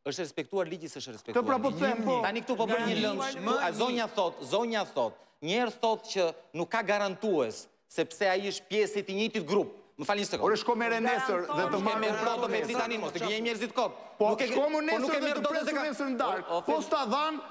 Është respektuar ligji se është respektuar. Të pra po them po. Tani këtu po bën një lëmsh. Zonja thotë, zonja thotë, një herë thotë që nuk ka garantues sepse ai është pjesë i të njëjtit grup. Më falni një sekondë. Ore shko merr nesër dhe të marr me pra do me tani mos gënje njerëzit kot. Po nuk e shko më po nesër dhe të pres nesër në darkë. Po s'ta dhanë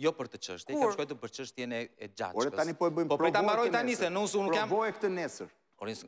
jo për atë çështje, kam shkruajtur për çështjen e Xhaçkës. Ore, tani po e bëjmë provoje këtë nesër. Po prit ta mbaroj tani, se në usë unë kam... Provoje këtë nesër.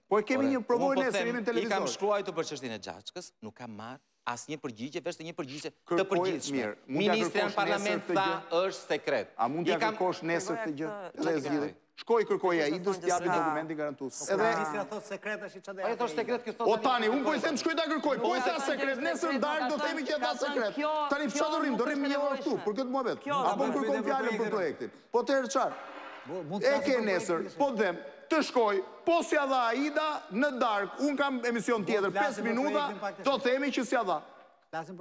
Po e kemi një provoje po nesër, jemi në televizor. I kam shkruajtur për çështjen e Xhaçkës, nuk kam marrë asnjë përgjigje, veçse një përgjigje të përgjithshme. Ministrja në parlament tha është sekret. A mund ta kërkosh nesër këtë gjë? Shko i kërko AIDA-s të të japë dokumentin garantues. Edhe ministrja thotë sekret tash çfarë do të thotë sekret kjo thotë. O tani unë po i them të shkojë ta kërkojë. Po tha sekret nesër në darkë do themi që tha sekret. Tani çfarë do rrim do rrim një orë këtu për këtë muhabet. Apo unë kërkoj fjalën për projektin. Po të herë çfarë? E ke nesër, po të them, të shkojë, po s'ia dha Aida në darkë, unë kam emision tjetër 5 minuta, do themi që s'ia dha.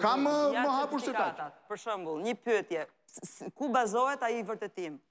Ka më hapur se kaq. Për shembull, një pyetje, ku bazohet ai vërtetim?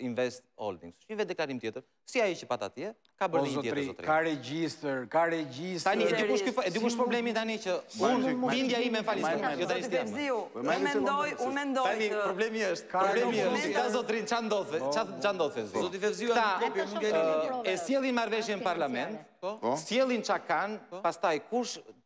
Invest Holdings. Është një vetëdeklarim tjetër, si ai që pat atje, ka bërë një tjetër zotëri. Ka regjistër, ka regjistër. Tani, e di ku është, e di ku është problemi tani që unë, bindja ime falni se më, jo të rejtë tjerë. Unë mendoj, unë mendoj. Tani, problemi është, problemi është, ka zotëri, ça ndodh, ça ndodh, zotëri. Zotëri Fevziu, ta, e sjellin marrëveshje në parlament, po? sjellin ça kanë, pastaj kush,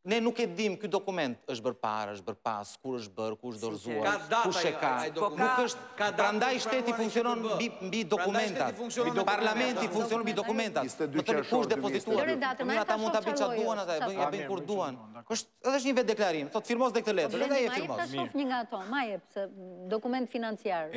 Ne nuk e dimë, ky dokument është bërë para, është bërë pas, kur është bërë, kur është dorëzuar, kush e ka, nuk është, prandaj shteti funksionon mbi dokumentat, parlamenti funksionon mbi dokumentat, më thoni ku është depozituar, më mirë ata mund të bëjnë ça të duan, ata e bëjnë, e bëjnë kur duan, është, edhe është një vetëdeklarim, thotë firmos dhe këtë letër, edhe e firmos. Ma jep, se dokument financiar.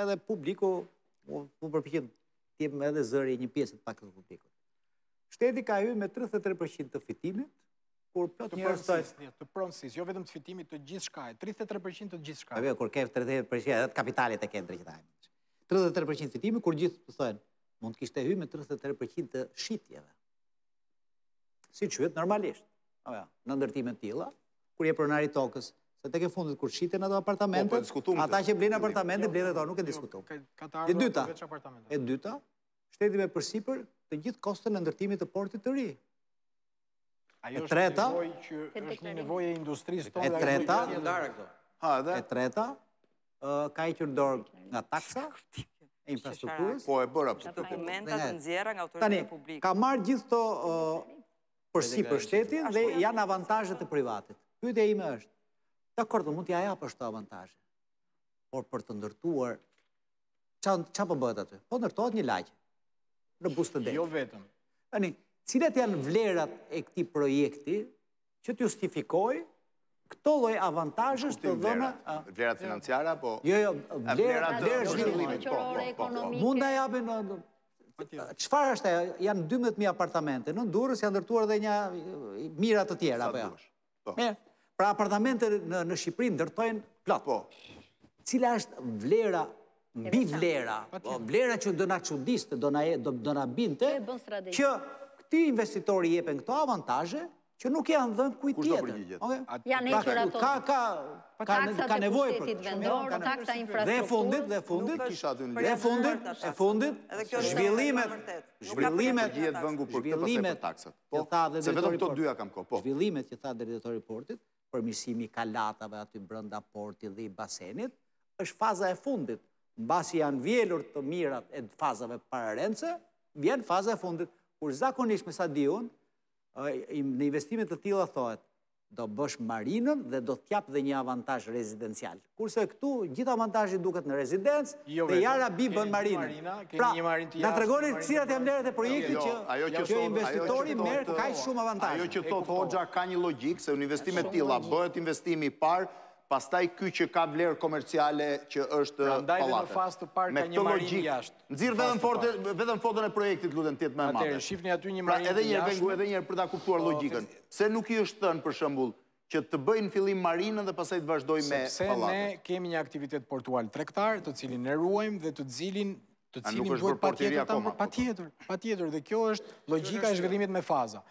Edhe publiku, unë përpiqem të jem edhe zëri i një pjese pak të publikut. Shteti ka hy me 33% të fitimit, kur plot njerëz... Të pronësisë, jo vetëm të fitimit, të gjithçkaje, 33% të gjithçkaje. Kur ke 33% edhe të kapitalit e ke të drejtë 33% të fitimit, kur gjithë të thonë, mund të kishte hy me 33% të shitjeve. Siç hyhet normalisht, në ndërtime të tilla, kur je pronari i tokës, se tek e fundit kur shiten ato apartamente, po, po, ata që blejnë apartamente, blejnë ato, nuk e diskutoj. E dyta, e dyta, shteti merr përsipër të gjithë kostën e ndërtimit të portit të ri. E treta, e treta, e treta, ka hequr dorë nga taksa e infrastrukturës. Po i referohem te dokumentat të nxjerra nga autoritetet publike. Ka marrë gjithë këto përsipër shteti dhe janë avantazhe të privatit. Pyetja ime është, dakord, ti mund t'ia japësh këto avantazhe. Por për të ndërtuar ç'a po bëhet aty? Po ndërtohet një lagje në buzë të detit. Jo vetëm. Tani, cilat janë vlerat e këtij projekti që të justifikojë këto lloj avantazhesh të dhëna... Vlerat financiare, apo... Jo, jo, vlerat e zhvillimit. Po, po, po, po. Mund të japin... Çfarë është e, janë 12.000 apartamente, në Durrës janë ndërtuar dhe mijëra të tjera, apo jo. Po. Pra apartamente në Shqipëri ndërtohen plot. Po. Cila është vlera mbivlera, vlera që do na çudiste, do na do na bindte që këtij investitori i jepen këto avantazhe që nuk i janë dhënë kujt tjetër. Ja ne që ato. Ka ka ka ka ka nevojë për të vendor, ka taksa infrastrukturë. Dhe fundit, dhe fundit, kisha aty në dhe fundit, e fundit, zhvillimet, zhvillimet i jetë vëngu për këtë pastaj për taksat. Po, se vetëm këto dyja kam kohë, po. Zhvillimet që tha drejtori i portit, përmirësimi i kalatave aty brenda portit dhe i basenit, është faza e fundit. Mbasi janë vjelur të mirat e fazave pararendëse, vjen faza e fundit. Kur zakonisht me sa di unë, në investime të tilla thohet, do bësh marinën dhe do të jap dhe një avantazh rezidencial. Kurse këtu gjithë avantazhi duket në rezidencë jo dhe Alabbar bën marinë. Pra, na tregoni cilat janë vlerat e projektit jo, që që investitori merr kaq shumë avantazh. Ajo që thotë Hoxha ka një logjikë se investime të tilla bëhet investimi i parë, pastaj ky që ka vlerë komerciale që është pallate. Prandaj në fazë të parë ka një marinë jashtë. Nxirr vetëm foto, vetëm foton e projektit lutem të jetë më e madhe. Atëherë shihni aty një pra, marinë. Pra edhe një herë vengu edhe një herë për ta kuptuar logjikën. Pse nuk i është thënë për shembull Që të bëjë në fillim marinën dhe pastaj të vazhdojë me pallatet. Sepse ne kemi një aktivitet portual tregtar, të cilin e ruajmë dhe të cilin të cilin duhet patjetër ta marrim. Patjetër, patjetër dhe kjo është logjika e zhvillimit me faza.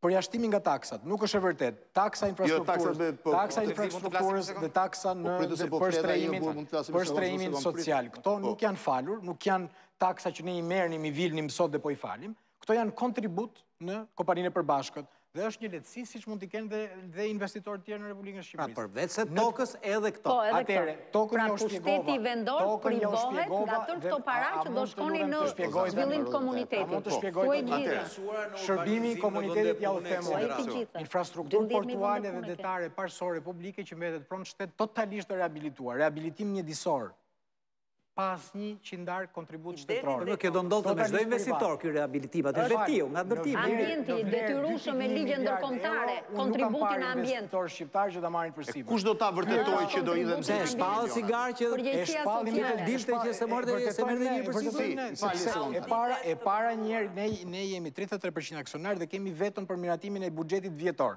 Përjashtimi nga taksat, nuk është e vërtetë. Taksa e infrastrukturës, po, taksa e infrastrukturës dhe taksa në po për strehimin, për strehimin social. Këto po, nuk janë falur, nuk janë taksa që ne i merrnim, i vilnim sot dhe po i falim. Këto janë kontribut në kompaninë e përbashkët. Dhe është një lehtësi, siç mund t'i kenë dhe, dhe investitorë të tjerë në Republikën e pra, Shqipërisë. Pra, përveç tokës edhe këto. Po, edhe Atëherë, këto. Tokën pra, njëherë e shpjegova. Pra, pushteti vendor privohet nga tërë këto para që do shkonin në zhvillim të komunitetit. A mund të shpjegoj të po, gjithë. Shërbimi i komunitetit ja u themo. Infrastrukturë portuale dhe detare parësore publike që mbetet pronë shteti totalisht e rehabilituar. Rehabilitim mjedisor. pa asnjë qindarkë kontribut shtetëror. Po kjo do ndodhë me çdo investitor ky rehabilitim, ai është vetiu, nga ndërtimi. Ambienti i detyrueshëm me ligje ndërkombëtare, kontributi në ambient. Investitorë shqiptarë që ta marrin përsipër. Kush do ta vërtetojë që do hidhen dy milion? Shpall si garë që e shpall një të dilte që s'e mori dhe s'e merr dhe një përsipër. E para, e para njëherë ne jemi 33% aksionarë dhe kemi veton për miratimin e buxhetit vjetor.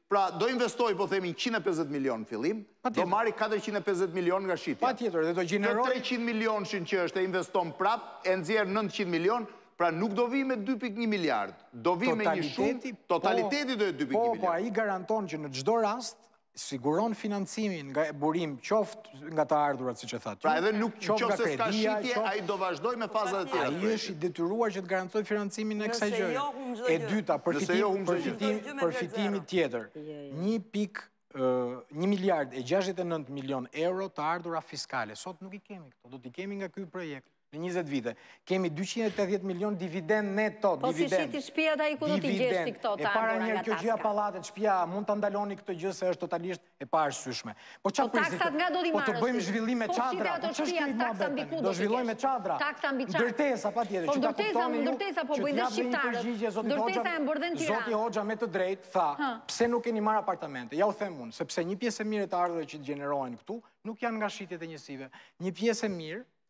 Pra, do investojë, po themi, 150 milionë në fillim, do marrë 450 milionë nga shitja. Patjetër, dhe do gjenerojë... Të 300 milionëshin që është e investon prapë, e nxjerr 900 milionë, pra nuk do vijë me 2.1 miliard, do vijë me një shumë, totaliteti do jetë 2.1 miliard. Po, po, ai garanton që në çdo rast, siguron financimin nga ai burim qoftë, nga të ardhurat, siç e thatë. Pra edhe në qoftë se s'ka shitje, ai do vazhdojë me fazat e tjera. Ai është i detyruar që të garantojë financimin e kësaj gjëje. Nëse jo humb gjë. E dyta, përfitimi tjetër. Një pikë, një miliard e 69 milion euro të ardhura fiskale. Sot nuk i kemi këto, do t'i kemi nga ky projekt. Në 20 vite. Kemi 280 milion dividend neto. Po s'i shiti shpiat ai, ku do t'i gjesh ti këto të ardhura nga taksat. E para njëherë kjo gjëja pallatet shpia, mund ta ndaloni këtë gjë se është totalisht e paarsyeshme. Po ça po përsi të, po të bëjmë zhvillim me çadra, po që shkri ma bërë, do zhvillojmë me çadra, ndërtesa patjetër, po që ta kuptoni ju, po që t'i jap dhe një përgjigje, zoti Hoxha, zoti Hoxha me të drejtë tha, pse nuk keni marrë apartamente, ja u them unë, sepse një pjesë e mirë e të ardhurave që gjenerohen këtu, nuk janë nga shitjet e njësive, një pjesë e mirë,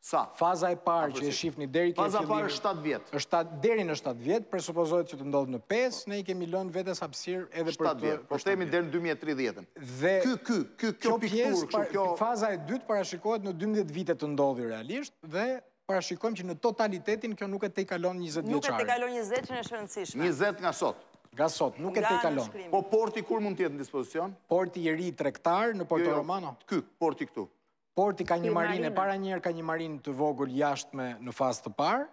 Sa? Faza e parë që e shifni deri ke fillim. Faza e parë është 7 vjet. Është deri në 7 vjet, presupozohet që të ndodhë në 5, ne i kemi lënë vetes hapësirë edhe për 7 vjet. Po themi deri në 2030. Dhe ky ky ky kjo pikturë, kjo kjo faza e dytë parashikohet në 12 vite të ndodhë realisht dhe parashikojmë që në totalitetin kjo nuk e tejkalon 20 vjeçare. Nuk e tejkalon 20 që është e rëndësishme. 20 nga sot. Nga sot, nuk e tejkalon. Po porti kur mund të jetë në dispozicion? Porti i ri tregtar në Porto, jo, jo, Romano. Ky porti këtu. Porti ka një marinë, para njëherë ka një marinë të vogël të jashtme në fazë të parë,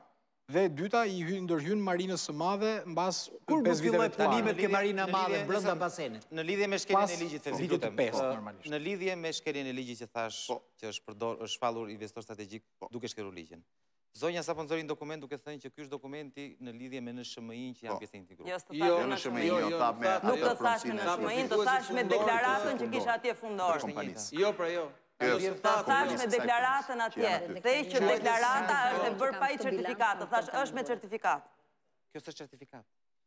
dhe dyta i ndërhyn marinës së madhe mbas 5 viteve të parë. Kur ke marina madhe, brenda basenit? Në lidhje me shkeljen e ligjit të vitit të pestë, po, normalisht. Në lidhje me shkeljen e ligjit që thashë, po. që është shpallur investitor strategjik po. duke shkelur ligjin. Zonja sapo nxori një dokument duke thënë që ky është dokumenti në lidhje me NSHMI-n që janë po. pjesë e këtij grupi. Jo, s'të jo, NSHMI-n, jo, jo, me atë të thashë NSHMI-n, të thashë me deklaratën që kisha atje fundor. Jo, pra jo. Të thashë me deklaratën atje. Dhe që deklarata është e bërë pa i certifikatë. Të thashë është me certifikatë. Kjo s'është certifikatë.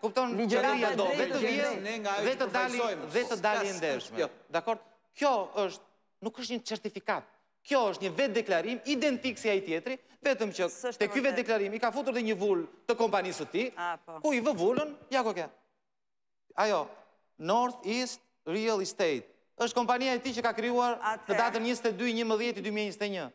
Kupton? Ligjërata e drejtë vetë vjen ne nga ajo që përfaqësojmë. Vetë dali e ndershme. Dakord? Kjo është nuk është një certifikatë. Kjo është një vetëdeklarim identik si ai tjetri, vetëm që te ky vetëdeklarim i ka futur dhe një vulë të kompanisë së tij, po. ku i vë vulën, ja ku ke. Ajo North East Real Estate është kompania e tij që ka krijuar në datën 22 11 2021.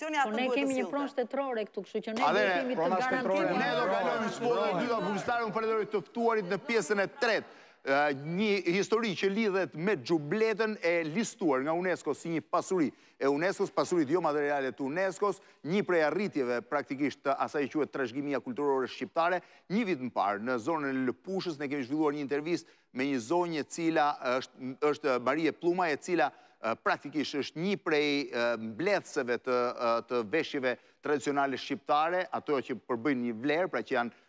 Këto një atë të duhet të silta. Po ne kemi një pronë shtetrore këtu, kështu që ne do të kemi të garantim një pronë. Ne do kalojmë në spotet e dyta publicitare, unë përderoj të ftuarit në pjesën e tretë. Një histori që lidhet me xhubletën e listuar nga UNESCO si një pasuri e UNESCO-s, pasuritë jomateriale të UNESCO-s, një prej arritjeve praktikisht të asaj që quhet trashëgimia kulturore shqiptare, një vit më parë në zonën e Lëpushës ne kemi zhvilluar një intervistë me një zonjë e cila është Marie Pllumaj, e cila praktikisht është një prej mbledhëseve të veshjeve tradicionale shqiptare, ato që përbëjnë një vlerë, pra që janë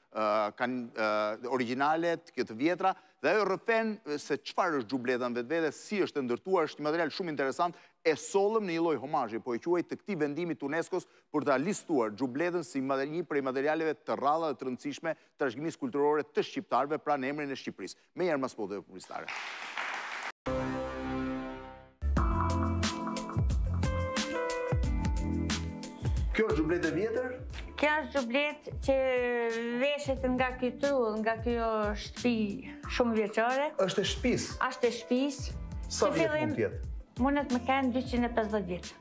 kanë origjinale, të vjetra, dhe ajo rrëfen se çfarë është xhubleta në vetvete, si është e ndërtuar, është një material shumë interesant, e sollëm në një lloj homazhi, po e quaj të këtij vendimi të UNESCO-s për ta listuar xhubletën si një prej materialeve të rralla dhe të rëndësishme trashëgimisë kulturore të shqiptarëve pra në emrin e Shqipërisë. Menjëherë mas spoteve publicitare. Kjo është xhubletë e vjetër? Kjo është xhubletë që veshet nga ky truall, nga kjo shtëpi shumëvjeçare. është e shpis? është e shpis. Sa vjet mund të jetë? Mundet me kenë 250 vjet.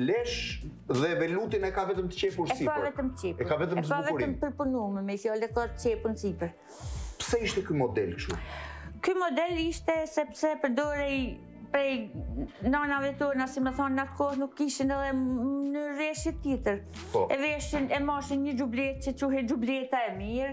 Lesh dhe velutin e ka vetëm të qepur sipër. E ka vetëm qepur. E ka vetëm zbukurim. E ka vetëm përpunu me fjollë e ka të qepur sipër. Pse ishte ky model kështu? Ky model ishte sepse përdorej prej nanave tona, si më thonë, në atë kohë nuk kishin edhe një veshje tjetër. Po. E veshin, e mbajshin një xhubletë që quhej xhubleta e mirë,